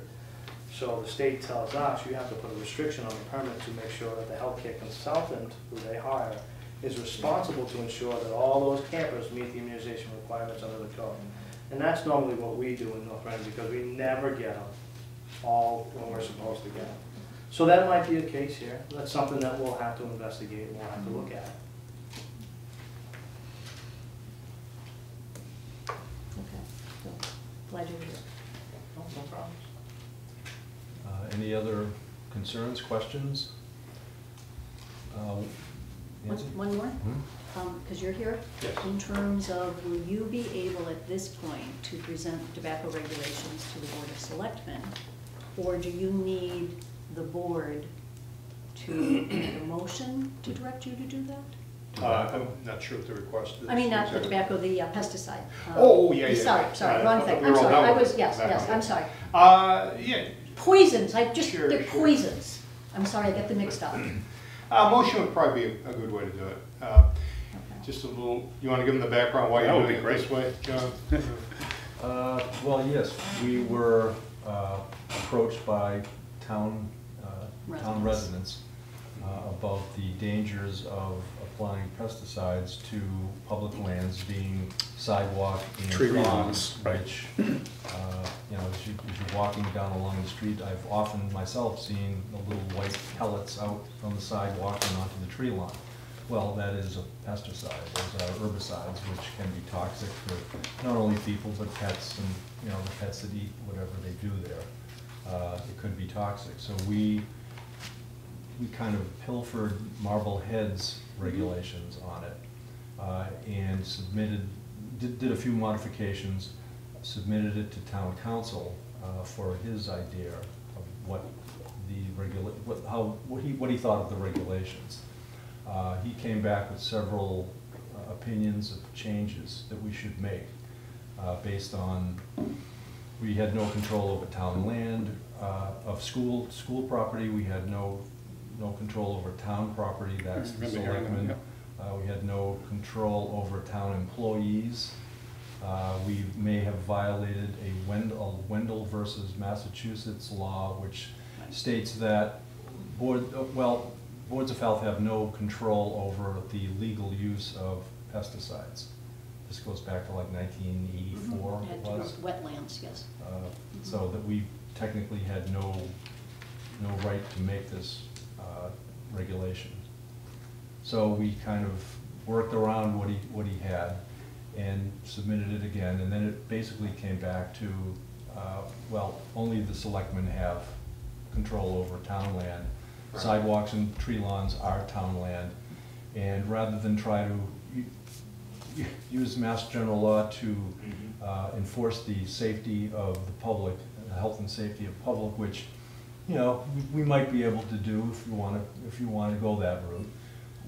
[SPEAKER 7] So the state tells us, you have to put a restriction on the permit to make sure that the healthcare consultant who they hire is responsible to ensure that all those campers meet the immunization requirements under the code. And that's normally what we do in North Reading, because we never get them all when we're supposed to get them. So that might be a case here, that's something that we'll have to investigate, and we'll have to look at.
[SPEAKER 4] Okay, glad you're here.
[SPEAKER 7] No no problems.
[SPEAKER 1] Uh, Any other concerns, questions? Uh, Nancy?
[SPEAKER 4] One one more?
[SPEAKER 1] Hmm?
[SPEAKER 4] because you're here.
[SPEAKER 7] Yes.
[SPEAKER 4] In terms of, will you be able at this point to present tobacco regulations to the Board of Selectmen? Or do you need the board to make a motion to direct you to do that?
[SPEAKER 5] Uh, I'm not sure what the request is.
[SPEAKER 4] I mean, not the
[SPEAKER 5] exactly.
[SPEAKER 4] tobacco, the uh, pesticide. uh,
[SPEAKER 5] Oh, yeah, yeah.
[SPEAKER 4] Sorry, sorry,
[SPEAKER 5] Uh,
[SPEAKER 4] wrong
[SPEAKER 5] I
[SPEAKER 4] thing,
[SPEAKER 5] thought we
[SPEAKER 4] I'm
[SPEAKER 5] were all
[SPEAKER 4] sorry, I
[SPEAKER 5] done with
[SPEAKER 4] was, yes, yes, I'm sorry.
[SPEAKER 5] Uh, yeah,
[SPEAKER 4] Poisons, I just,
[SPEAKER 5] Sure,
[SPEAKER 4] they're
[SPEAKER 5] sure.
[SPEAKER 4] poisons. I'm sorry, I get them mixed up. *clears throat*
[SPEAKER 5] uh, motion would probably be a a good way to do it. Uh,
[SPEAKER 4] Okay.
[SPEAKER 5] Just a little, you wanna give them the background why
[SPEAKER 2] That
[SPEAKER 5] you're
[SPEAKER 2] would
[SPEAKER 5] doing
[SPEAKER 2] be
[SPEAKER 5] it this way, John? *laughs*
[SPEAKER 1] Uh, Well, yes, we were uh, approached by town, uh, town
[SPEAKER 4] Residents.
[SPEAKER 1] residents uh, about the dangers of applying pesticides to public lands being sidewalk and
[SPEAKER 2] Tree lawns, right.
[SPEAKER 1] which, uh, you know, as you, as you're walking down along the street, I've often myself seen the little white pellets out on the sidewalk and onto the tree lawn. Well, that is a pesticide, those are herbicides which can be toxic for not only people, but pets and, you know, the pets that eat whatever they do there. Uh, It could be toxic, so we, we kind of pilfered Marblehead's regulations on it uh, and submitted, did, did a few modifications, submitted it to town counsel uh, for his idea of what the regula, what, how, what he, what he thought of the regulations. Uh, He came back with several uh, opinions of changes that we should make uh, based on, we had no control over town land, uh, of school, school property, we had no, no control over town property, that's the
[SPEAKER 2] Remember hearing that,
[SPEAKER 1] selectmen. Uh, We had no control over town employees. Uh, We may have violated a Wendell, Wendell versus Massachusetts law, which states that board, uh, well, boards of health have no control over the legal use of pesticides. This goes back to like nineteen eighty-four,
[SPEAKER 4] Had to
[SPEAKER 1] was.
[SPEAKER 4] Wetlands, yes.
[SPEAKER 1] Uh, So that we technically had no, no right to make this regulation. So we kind of worked around what he, what he had and submitted it again, and then it basically came back to, uh, well, only the selectmen have control over town land.
[SPEAKER 5] Right.
[SPEAKER 1] Sidewalks and tree lawns are town land, and rather than try to use mass general law to uh, enforce the safety of the public, the health and safety of public, which, you know, we- we might be able to do if you want to, if you want to go that route.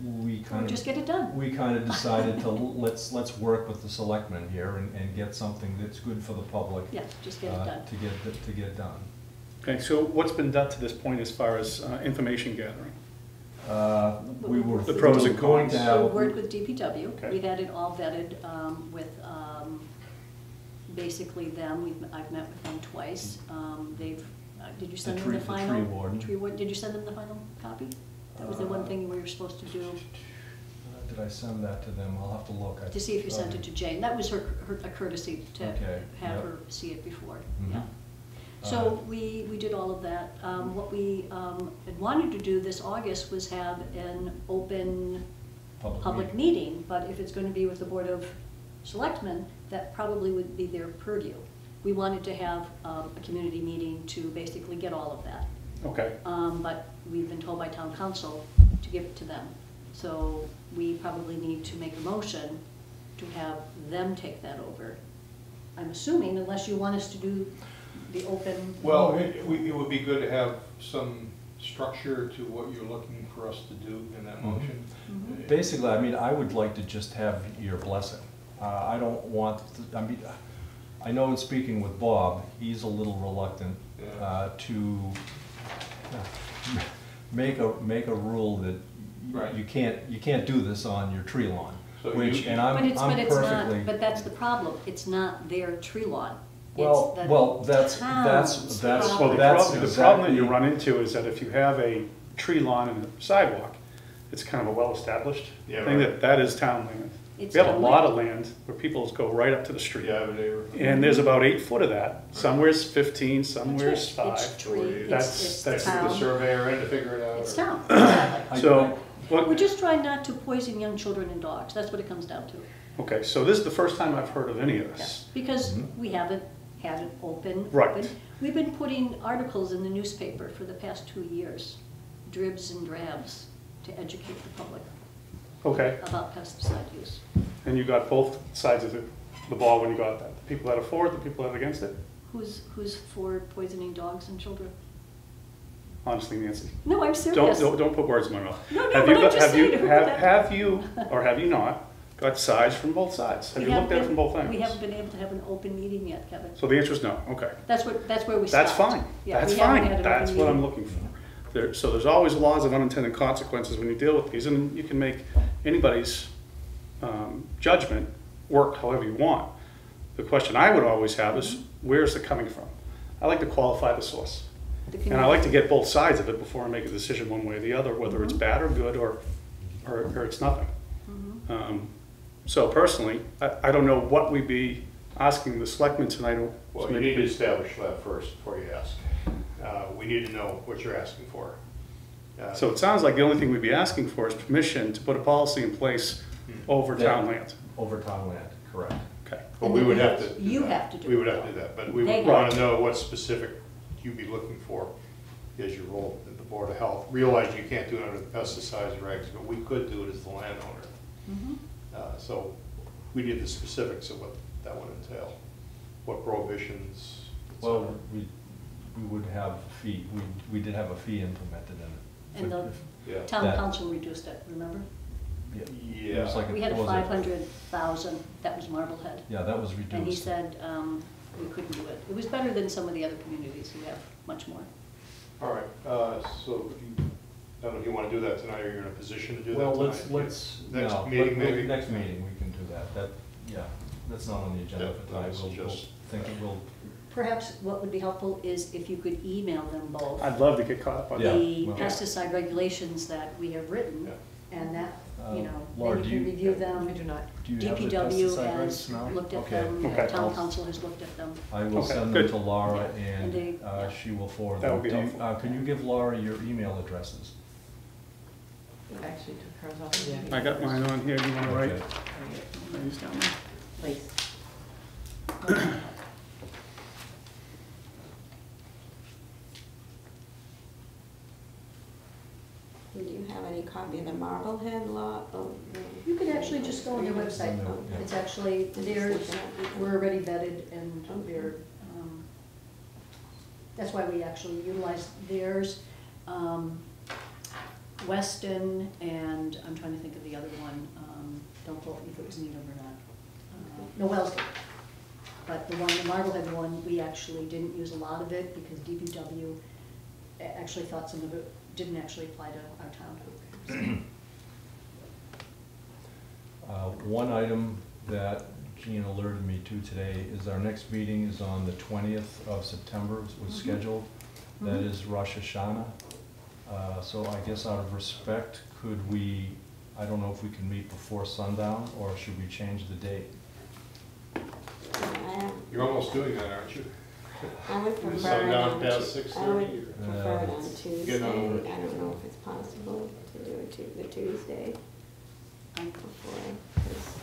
[SPEAKER 1] We kind
[SPEAKER 4] Or
[SPEAKER 1] of.
[SPEAKER 4] just get it done.
[SPEAKER 1] We kind of decided to, let's, let's work with the selectmen here and, and get something that's good for the public.
[SPEAKER 4] Yeah, just get it
[SPEAKER 1] uh,
[SPEAKER 4] done.
[SPEAKER 1] To get, to get done.
[SPEAKER 2] Okay, so what's been done to this point as far as uh, information gathering?
[SPEAKER 1] Uh, We were.
[SPEAKER 2] The pros and
[SPEAKER 1] we were going
[SPEAKER 2] cons.
[SPEAKER 1] to
[SPEAKER 4] So
[SPEAKER 1] have-
[SPEAKER 4] we worked with DPW,
[SPEAKER 2] Okay.
[SPEAKER 4] we've had it all vetted um, with um, basically them, we've, I've met with them twice. Um, They've, uh, did you send them
[SPEAKER 1] tree-
[SPEAKER 4] the
[SPEAKER 1] the
[SPEAKER 4] final?
[SPEAKER 1] tree warden.
[SPEAKER 4] Tree warden, did you send them the final copy? That was the one
[SPEAKER 1] Uh,
[SPEAKER 4] thing we were supposed to do,
[SPEAKER 1] Uh, Did I send that to them? I'll have to look. I-
[SPEAKER 4] to see if you sent it to Jane. That was her, her a courtesy to
[SPEAKER 1] Okay,
[SPEAKER 4] have
[SPEAKER 1] yep.
[SPEAKER 4] her see it before,
[SPEAKER 1] Mhm.
[SPEAKER 4] yeah.
[SPEAKER 1] Uh,
[SPEAKER 4] So we, we did all of that. Um, What we um, had wanted to do this August was have an open public meeting, but if it's going to be with the Board of Selectmen, that probably would be their purview. We wanted to have um, a community meeting to basically get all of that.
[SPEAKER 2] Okay,
[SPEAKER 4] Um, But we've been told by town counsel to give it to them. So we probably need to make a motion to have them take that over. I'm assuming unless you want us to do the open.
[SPEAKER 5] Well, it, we- it would be good to have some structure to what you're looking for us to do in that
[SPEAKER 1] Mhm.
[SPEAKER 5] motion.
[SPEAKER 4] Mhm.
[SPEAKER 1] Basically, I mean, I would like to just have your blessing. Uh, I don't want, to- I mean, I know in speaking with Bob, he's a little reluctant
[SPEAKER 5] Yeah.
[SPEAKER 1] uh, to uh, *laughs* make a, make a rule that
[SPEAKER 5] Right.
[SPEAKER 1] you can't, you can't do this on your tree lawn.
[SPEAKER 5] So
[SPEAKER 1] Which,
[SPEAKER 5] you-
[SPEAKER 1] and
[SPEAKER 4] But
[SPEAKER 1] I'm,
[SPEAKER 4] it's, but
[SPEAKER 1] I'm
[SPEAKER 4] it's not,
[SPEAKER 1] perfectly.
[SPEAKER 4] but that's the problem. It's not their tree lawn. It's
[SPEAKER 1] Well,
[SPEAKER 4] the
[SPEAKER 1] well, that's, that's,
[SPEAKER 4] town's
[SPEAKER 1] that's,
[SPEAKER 2] well, the
[SPEAKER 1] that's
[SPEAKER 2] problem, the problem that you
[SPEAKER 1] exactly-
[SPEAKER 2] run into is that if you have a tree lawn and a sidewalk, it's kind of a well-established
[SPEAKER 5] Yeah,
[SPEAKER 2] thing
[SPEAKER 5] right.
[SPEAKER 2] that, that is town land.
[SPEAKER 4] It's
[SPEAKER 2] We have a lot of land where people go right up to the street.
[SPEAKER 5] Yeah, but they were.
[SPEAKER 2] And there's about eight foot of that. Somewhere's fifteen, somewhere's
[SPEAKER 4] It's
[SPEAKER 2] five.
[SPEAKER 4] tree, it's,
[SPEAKER 2] That's-
[SPEAKER 4] it's the
[SPEAKER 2] that's
[SPEAKER 5] the
[SPEAKER 4] town.
[SPEAKER 5] surveyor in to figure it out.
[SPEAKER 4] It's
[SPEAKER 5] or-
[SPEAKER 4] town, *coughs* exactly.
[SPEAKER 1] I-
[SPEAKER 2] So,
[SPEAKER 4] We're
[SPEAKER 2] what,
[SPEAKER 4] just trying not to poison young children and dogs. That's what it comes down to.
[SPEAKER 2] okay, so this is the first time I've heard of any of this.
[SPEAKER 4] Because we haven't had it open.
[SPEAKER 2] Right.
[SPEAKER 4] open. We've been putting articles in the newspaper for the past two years, dribs and drabs, to educate the public
[SPEAKER 2] Okay,
[SPEAKER 4] about pesticide use.
[SPEAKER 2] and you got both sides of the, the ball when you got that. The people that are for it, the people that are against it?
[SPEAKER 4] Who's, who's for poisoning dogs and children?
[SPEAKER 2] Honestly, Nancy.
[SPEAKER 4] No, I'm
[SPEAKER 2] Don't,
[SPEAKER 4] serious.
[SPEAKER 2] don't, don't put words in my mouth.
[SPEAKER 4] No, no,
[SPEAKER 2] Have
[SPEAKER 4] but
[SPEAKER 2] you
[SPEAKER 4] I'm
[SPEAKER 2] got-
[SPEAKER 4] just
[SPEAKER 2] have you-
[SPEAKER 4] saying, who
[SPEAKER 2] Have,
[SPEAKER 4] that-
[SPEAKER 2] have you, or have you not, got sides from both sides? Have
[SPEAKER 4] We
[SPEAKER 2] you looked at it from both
[SPEAKER 4] We haven't been able to have an open meeting yet, Kevin.
[SPEAKER 2] So the answer is no, okay.
[SPEAKER 4] That's what, that's where we stopped.
[SPEAKER 2] That's fine,
[SPEAKER 4] Yeah,
[SPEAKER 2] that's
[SPEAKER 4] we haven't
[SPEAKER 2] fine,
[SPEAKER 4] an
[SPEAKER 2] that's
[SPEAKER 4] open
[SPEAKER 2] what I'm
[SPEAKER 4] meeting.
[SPEAKER 2] looking for. There, so there's always laws of unintended consequences when you deal with these, and you can make anybody's, um, judgment work however you want. The question I would always have is, where's it coming from? I like to qualify the source.
[SPEAKER 4] The
[SPEAKER 2] And I like to get both sides of it before I make a decision one way or the other, whether it's
[SPEAKER 4] Mhm.
[SPEAKER 2] bad or good, or, or, or it's nothing.
[SPEAKER 4] Mhm.
[SPEAKER 2] Um, So personally, I, I don't know what we'd be asking the selectmen tonight. to
[SPEAKER 5] Well, you
[SPEAKER 2] maybe
[SPEAKER 5] need to establish that first before you ask. Uh, we need to know what you're asking for. Uh,
[SPEAKER 2] So it sounds like the only thing we'd be asking for is permission to put a policy in place
[SPEAKER 5] Hmm.
[SPEAKER 2] over
[SPEAKER 1] Yeah.
[SPEAKER 2] town land.
[SPEAKER 1] Over town land, correct.
[SPEAKER 2] Okay.
[SPEAKER 5] But
[SPEAKER 4] And
[SPEAKER 5] we would have
[SPEAKER 4] have-
[SPEAKER 5] to. do
[SPEAKER 4] you
[SPEAKER 5] that.
[SPEAKER 4] have to do
[SPEAKER 5] We
[SPEAKER 4] it.
[SPEAKER 5] would have to do that, but we
[SPEAKER 4] They
[SPEAKER 5] would wanna know what specific you'd be looking for as your role at the Board of Health. Realize you can't do it under the pesticides regs, but we could do it as the landowner.
[SPEAKER 4] Mhm.
[SPEAKER 5] Uh, So we need the specifics of what that would entail, what prohibitions. et
[SPEAKER 1] Well,
[SPEAKER 5] cetera.
[SPEAKER 1] we, we would have a fee, we, we did have a fee implemented in it.
[SPEAKER 4] And the
[SPEAKER 5] Yeah.
[SPEAKER 4] town
[SPEAKER 1] That-
[SPEAKER 4] counsel reduced it, remember?
[SPEAKER 1] Yeah. It
[SPEAKER 5] Yeah.
[SPEAKER 1] was like
[SPEAKER 4] We had a
[SPEAKER 1] what was
[SPEAKER 4] five hundred thousand, that was Marblehead.
[SPEAKER 1] Yeah, that was reduced.
[SPEAKER 4] And he said, um, we couldn't do it. It was better than some of the other communities who have much more.
[SPEAKER 5] All right, uh, so you, I don't know if you want to do that tonight, or you're in a position to do that
[SPEAKER 1] Well,
[SPEAKER 5] tonight?
[SPEAKER 1] let's, let's,
[SPEAKER 5] Next
[SPEAKER 1] no,
[SPEAKER 5] meeting,
[SPEAKER 1] but- but
[SPEAKER 5] maybe?
[SPEAKER 1] Next meeting, we can do that, that, yeah, that's not on the agenda
[SPEAKER 5] Yeah,
[SPEAKER 1] for tonight,
[SPEAKER 5] that's
[SPEAKER 1] we'll, we'll
[SPEAKER 5] just-
[SPEAKER 1] think it will,
[SPEAKER 4] Perhaps what would be helpful is if you could email them both
[SPEAKER 2] I'd love to get caught up on
[SPEAKER 1] Yeah,
[SPEAKER 2] that.
[SPEAKER 4] the
[SPEAKER 1] well-
[SPEAKER 4] pesticide regulations that we have written,
[SPEAKER 5] Yeah.
[SPEAKER 4] and that,
[SPEAKER 1] Uh,
[SPEAKER 4] you know,
[SPEAKER 1] Laura,
[SPEAKER 4] then you can
[SPEAKER 1] you-
[SPEAKER 4] review
[SPEAKER 6] I
[SPEAKER 4] them.
[SPEAKER 6] do not.
[SPEAKER 1] do you have the
[SPEAKER 4] DPW
[SPEAKER 1] pesticide
[SPEAKER 4] has
[SPEAKER 1] rights now?
[SPEAKER 4] looked at
[SPEAKER 1] Okay.
[SPEAKER 4] them, the
[SPEAKER 2] Okay.
[SPEAKER 4] town counsel has looked at them.
[SPEAKER 1] I will
[SPEAKER 2] Okay,
[SPEAKER 1] send them
[SPEAKER 2] good.
[SPEAKER 1] to Laura
[SPEAKER 4] Yeah, and
[SPEAKER 1] and, uh,
[SPEAKER 4] yeah.
[SPEAKER 1] she will forward
[SPEAKER 2] That
[SPEAKER 1] them.
[SPEAKER 2] would be
[SPEAKER 1] Do you-
[SPEAKER 2] helpful.
[SPEAKER 1] Uh, can you give Laura your email addresses?
[SPEAKER 6] I Actually took hers off the
[SPEAKER 2] I got mine on here, do you wanna write?
[SPEAKER 1] Okay.
[SPEAKER 2] write these down there?
[SPEAKER 6] Please.
[SPEAKER 3] Do you have any copy of the Marblehead law? Oh, no.
[SPEAKER 4] You could actually just go on their website.
[SPEAKER 1] Yeah.
[SPEAKER 4] It's actually, theirs,
[SPEAKER 3] looking
[SPEAKER 4] we're already vetted and they're, um, that's why we actually utilize theirs. Um, Weston and, I'm trying to think of the other one, um, don't quote me if it was Needham or not. Uh, No, Wellesley. But the one, the Marblehead one, we actually didn't use a lot of it because DPW a- actually thought some of it didn't actually apply to our town.
[SPEAKER 1] Uh, One item that Jean alerted me to today is our next meeting is on the twentieth of September, it was
[SPEAKER 4] Mhm.
[SPEAKER 1] scheduled. That
[SPEAKER 4] Mhm.
[SPEAKER 1] is Rosh Hashanah. Uh, So I guess out of respect, could we, I don't know if we can meet before sundown, or should we change the date?
[SPEAKER 5] You're almost doing that, aren't you?
[SPEAKER 3] I would prefer
[SPEAKER 5] Sundown
[SPEAKER 3] it on
[SPEAKER 5] past
[SPEAKER 3] Tu-
[SPEAKER 5] 6:30
[SPEAKER 3] I would prefer it on Tuesday.
[SPEAKER 5] Get on
[SPEAKER 3] I
[SPEAKER 5] over it.
[SPEAKER 3] don't know if it's possible to do it Tu- the Tuesday
[SPEAKER 4] I-
[SPEAKER 3] before, 'cause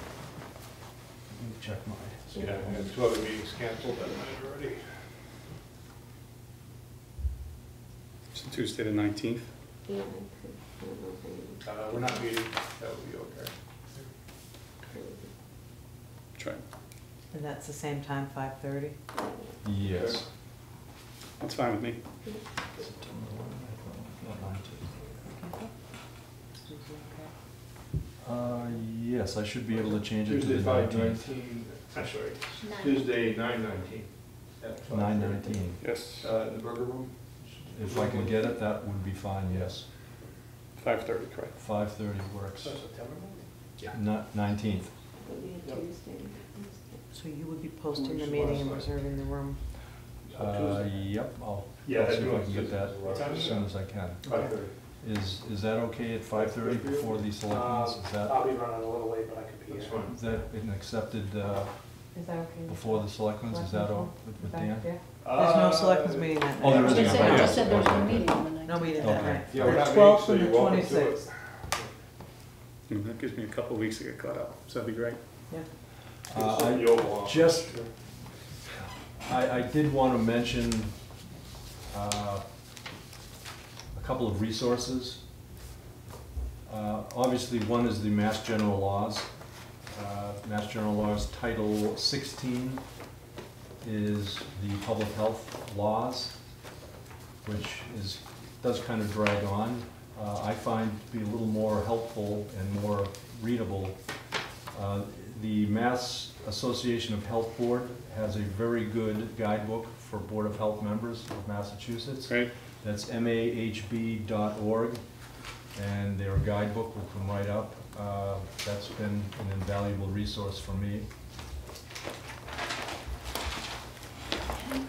[SPEAKER 1] me check my.
[SPEAKER 5] Yeah, I had two other meetings canceled that night already.
[SPEAKER 2] So Tuesday the nineteenth.
[SPEAKER 3] Yeah, I could, I don't know if I
[SPEAKER 5] Uh, we're not meeting, that would be okay.
[SPEAKER 3] could.
[SPEAKER 2] Try.
[SPEAKER 6] And that's the same time, five thirty?
[SPEAKER 1] Yes.
[SPEAKER 2] That's fine with me.
[SPEAKER 1] September 11th, not 19th. Uh, yes, I should be able to change it to
[SPEAKER 5] Tuesday,
[SPEAKER 1] the
[SPEAKER 5] five
[SPEAKER 1] nineteenth.
[SPEAKER 5] nineteen, I'm sorry, Tuesday, nine nineteen. at five
[SPEAKER 1] Nine
[SPEAKER 5] thirty.
[SPEAKER 1] nineteen.
[SPEAKER 2] Yes,
[SPEAKER 5] Uh, in the burger room?
[SPEAKER 1] If I can get it, that would be fine, yes.
[SPEAKER 2] five thirty, correct.
[SPEAKER 1] Five thirty works.
[SPEAKER 7] So September?
[SPEAKER 1] Not nineteenth.
[SPEAKER 3] It'll be a Tuesday.
[SPEAKER 6] So you would be posting the meeting and reserving the room?
[SPEAKER 1] Uh, yep, I'll,
[SPEAKER 5] Yeah,
[SPEAKER 1] I'll see if I can get that
[SPEAKER 5] What time
[SPEAKER 1] as
[SPEAKER 5] is
[SPEAKER 1] soon as I can.
[SPEAKER 5] Five thirty.
[SPEAKER 1] Is, is that okay at five thirty before the selectmen's? Is that,
[SPEAKER 7] I'll be running a little late, but I could be
[SPEAKER 5] That's
[SPEAKER 7] here.
[SPEAKER 5] fine.
[SPEAKER 1] is that an accepted, uh,
[SPEAKER 6] Is that okay?
[SPEAKER 1] before the selectmen's? Is that all with with Dan?
[SPEAKER 6] There's no selectmen's meeting that night.
[SPEAKER 1] Oh, there
[SPEAKER 4] I was
[SPEAKER 1] isn't.
[SPEAKER 4] gonna say, I just said there's no meeting on the
[SPEAKER 6] No
[SPEAKER 4] nineteenth.
[SPEAKER 6] meeting that
[SPEAKER 1] Okay.
[SPEAKER 6] night.
[SPEAKER 5] Yeah, we're
[SPEAKER 6] The
[SPEAKER 5] not meeting,
[SPEAKER 6] 12th
[SPEAKER 5] so
[SPEAKER 6] and the
[SPEAKER 5] you're welcome to it.
[SPEAKER 6] 26th.
[SPEAKER 2] That gives me a couple of weeks to get caught up, so that'd be great.
[SPEAKER 1] Uh, I- just- I, I did want to mention uh, a couple of resources. Uh, Obviously, one is the Mass General Laws. Uh, Mass General Laws Title 16 is the public health laws, which is, does kind of drag on. Uh, I find to be a little more helpful and more readable. Uh, The Mass Association of Health Board has a very good guidebook for Board of Health members of Massachusetts.
[SPEAKER 2] Right?
[SPEAKER 1] That's mahb.org, and their guidebook will come right up. Uh, That's been an invaluable resource for me.
[SPEAKER 4] And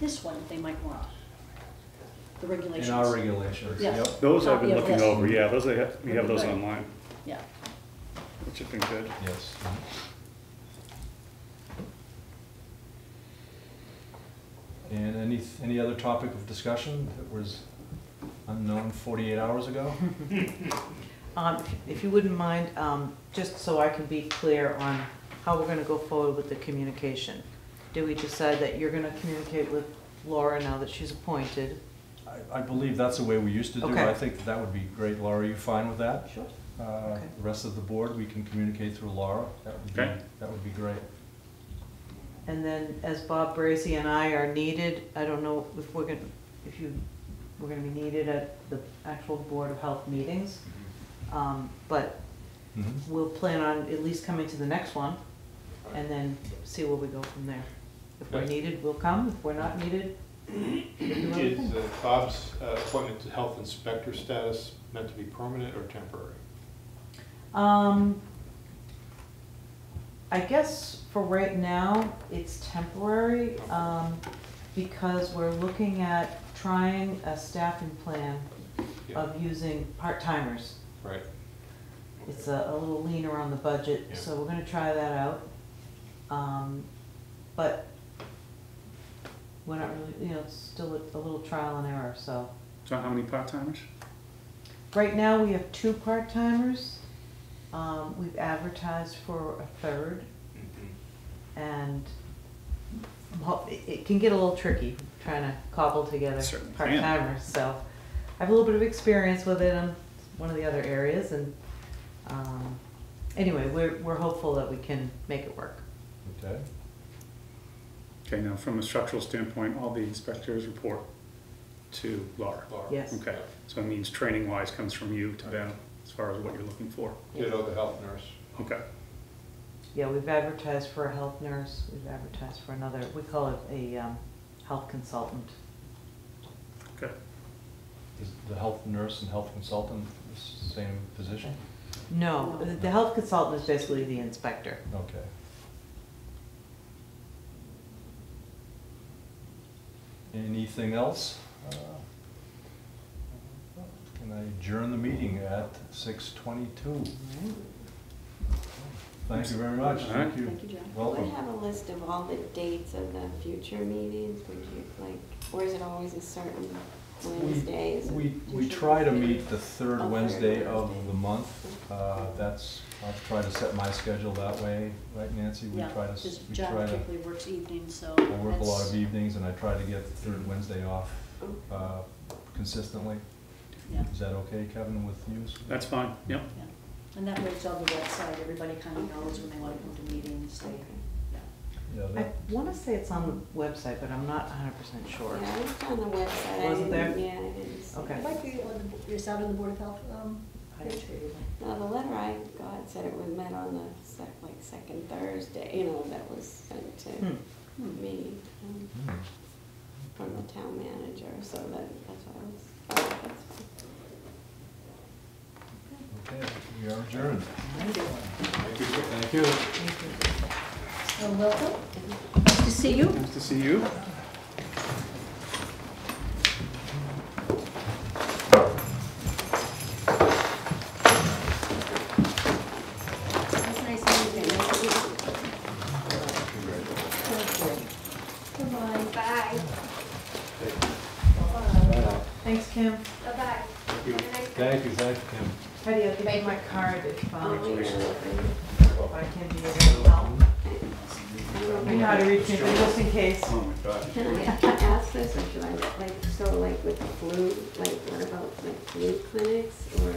[SPEAKER 4] this one, they might want, the regulations.
[SPEAKER 1] In our regulations,
[SPEAKER 4] Yeah.
[SPEAKER 1] yep.
[SPEAKER 2] Those I've been
[SPEAKER 4] Copy of
[SPEAKER 2] looking
[SPEAKER 4] this.
[SPEAKER 2] over, yeah, those I have, we have those
[SPEAKER 4] Right.
[SPEAKER 2] online,
[SPEAKER 4] Yeah,
[SPEAKER 2] which have been good.
[SPEAKER 1] Yes. And any, any other topic of discussion that was unknown 48 hours ago? *laughs*
[SPEAKER 6] Um, if- If you wouldn't mind, um, just so I can be clear on how we're gonna go forward with the communication. Do we decide that you're gonna communicate with Laura now that she's appointed?
[SPEAKER 1] I- I believe that's the way we used to do.
[SPEAKER 6] Okay.
[SPEAKER 1] I think that that would be great. Laura, are you fine with that?
[SPEAKER 6] Sure.
[SPEAKER 1] Uh,
[SPEAKER 6] Okay.
[SPEAKER 1] The rest of the board, we can communicate through Laura. That would be,
[SPEAKER 2] Okay.
[SPEAKER 1] that would be great.
[SPEAKER 6] And then as Bob Bracy and I are needed, I don't know if we're gonna, if you, we're gonna be needed at the actual Board of Health meetings. Um, But
[SPEAKER 1] Mhm.
[SPEAKER 6] we'll plan on at least coming to the next one and then see where we go from there. If we're needed, we'll come. If we're not needed, *clears throat* we'll
[SPEAKER 5] Is uh, Bob's uh, appointment to health inspector status meant to be permanent or temporary?
[SPEAKER 6] Um, I guess for right now, it's temporary, um, because we're looking at trying a staffing plan
[SPEAKER 5] Yeah,
[SPEAKER 6] of using part-timers.
[SPEAKER 5] Right,
[SPEAKER 6] It's a, a little leaner on the budget,
[SPEAKER 5] Yeah.
[SPEAKER 6] so we're gonna try that out. Um, but we're not really, you know, it's still a, a little trial and error, so.
[SPEAKER 2] So how many part-timers?
[SPEAKER 6] Right now, we have two part-timers. Um, we've advertised for a third,
[SPEAKER 5] Mhm.
[SPEAKER 6] and mo- it, it can get a little tricky trying to cobble together
[SPEAKER 2] Certainly can.
[SPEAKER 6] part-timers, so. I have a little bit of experience with it in one of the other areas, and, um, anyway, we're, we're hopeful that we can make it work.
[SPEAKER 1] Okay.
[SPEAKER 2] Okay, now from a structural standpoint, all the inspectors report to Laura.
[SPEAKER 5] Laura.
[SPEAKER 6] Yes.
[SPEAKER 2] Okay, so it means training wise comes from you to them as far as what you're looking for.
[SPEAKER 5] Ditto the health nurse.
[SPEAKER 2] Okay,
[SPEAKER 6] Yeah, we've advertised for a health nurse, we've advertised for another, we call it a, um, health consultant.
[SPEAKER 2] okay.
[SPEAKER 1] Is the health nurse and health consultant the same position?
[SPEAKER 6] No, the- the health consultant is basically the inspector.
[SPEAKER 1] Okay. Anything else? I adjourn the meeting at six twenty-two? Thank you very much.
[SPEAKER 2] All right.
[SPEAKER 1] Thank you.
[SPEAKER 4] Thank you, John.
[SPEAKER 3] Would
[SPEAKER 1] Welcome.
[SPEAKER 3] have a list of all the dates of the future meetings, would you, like, or is it always a certain Wednesdays.
[SPEAKER 1] We, we try to meet the
[SPEAKER 3] Oh,
[SPEAKER 1] third
[SPEAKER 3] third
[SPEAKER 1] Wednesday of
[SPEAKER 3] Wednesday.
[SPEAKER 1] the month. Uh, That's, I'll try to set my schedule that way, right Nancy? We
[SPEAKER 4] Yeah,
[SPEAKER 1] try to, s-
[SPEAKER 4] because
[SPEAKER 1] we
[SPEAKER 4] John
[SPEAKER 1] try to,
[SPEAKER 4] typically works evenings, so
[SPEAKER 1] I work a lot
[SPEAKER 4] that's-
[SPEAKER 1] of evenings and I try to get the third Wednesday off
[SPEAKER 3] Oh.
[SPEAKER 1] uh, consistently.
[SPEAKER 4] Yeah,
[SPEAKER 1] Is that okay, Kevin, with you?
[SPEAKER 2] That's fine, yep.
[SPEAKER 4] yeah. And that way it's on the website, everybody kind of knows when they want to come to meetings, they, yeah.
[SPEAKER 1] Yeah,
[SPEAKER 6] I
[SPEAKER 1] that,
[SPEAKER 6] wanna say it's on the website, but I'm not hundred percent sure.
[SPEAKER 3] Yeah, it's on the website. I
[SPEAKER 6] Was it there?
[SPEAKER 3] didn't- Yeah, I didn't see
[SPEAKER 6] Okay.
[SPEAKER 3] it.
[SPEAKER 4] Like, the- on the- is that on the Board of Health, um, page?
[SPEAKER 3] No, the letter I got said it was met on the sec, like second Thursday, you know, that was sent to
[SPEAKER 6] Hmm.
[SPEAKER 3] me, um,
[SPEAKER 1] hmm.
[SPEAKER 3] from the town manager, so that, that's what I was, oh, that's fine.
[SPEAKER 1] Okay, we are adjourned.
[SPEAKER 4] Thank you.
[SPEAKER 1] Thank you.
[SPEAKER 6] Thank you.
[SPEAKER 4] So welcome, nice to see you.
[SPEAKER 2] Nice to see you.
[SPEAKER 4] It's nice meeting you. Goodbye.
[SPEAKER 8] Bye.
[SPEAKER 6] Thanks, Kim.
[SPEAKER 8] Bye-bye.
[SPEAKER 1] Thank you, thank you, Kim.
[SPEAKER 6] Heidi, I'll give you my card if, um,
[SPEAKER 3] yeah,
[SPEAKER 6] if I can be able to help.
[SPEAKER 3] I don't
[SPEAKER 6] You know how to
[SPEAKER 3] know.
[SPEAKER 6] reach me, just in case.
[SPEAKER 2] Oh, my God.
[SPEAKER 3] Can I ask this, or should I, like, so like with the flu, like, what about like flu clinics, or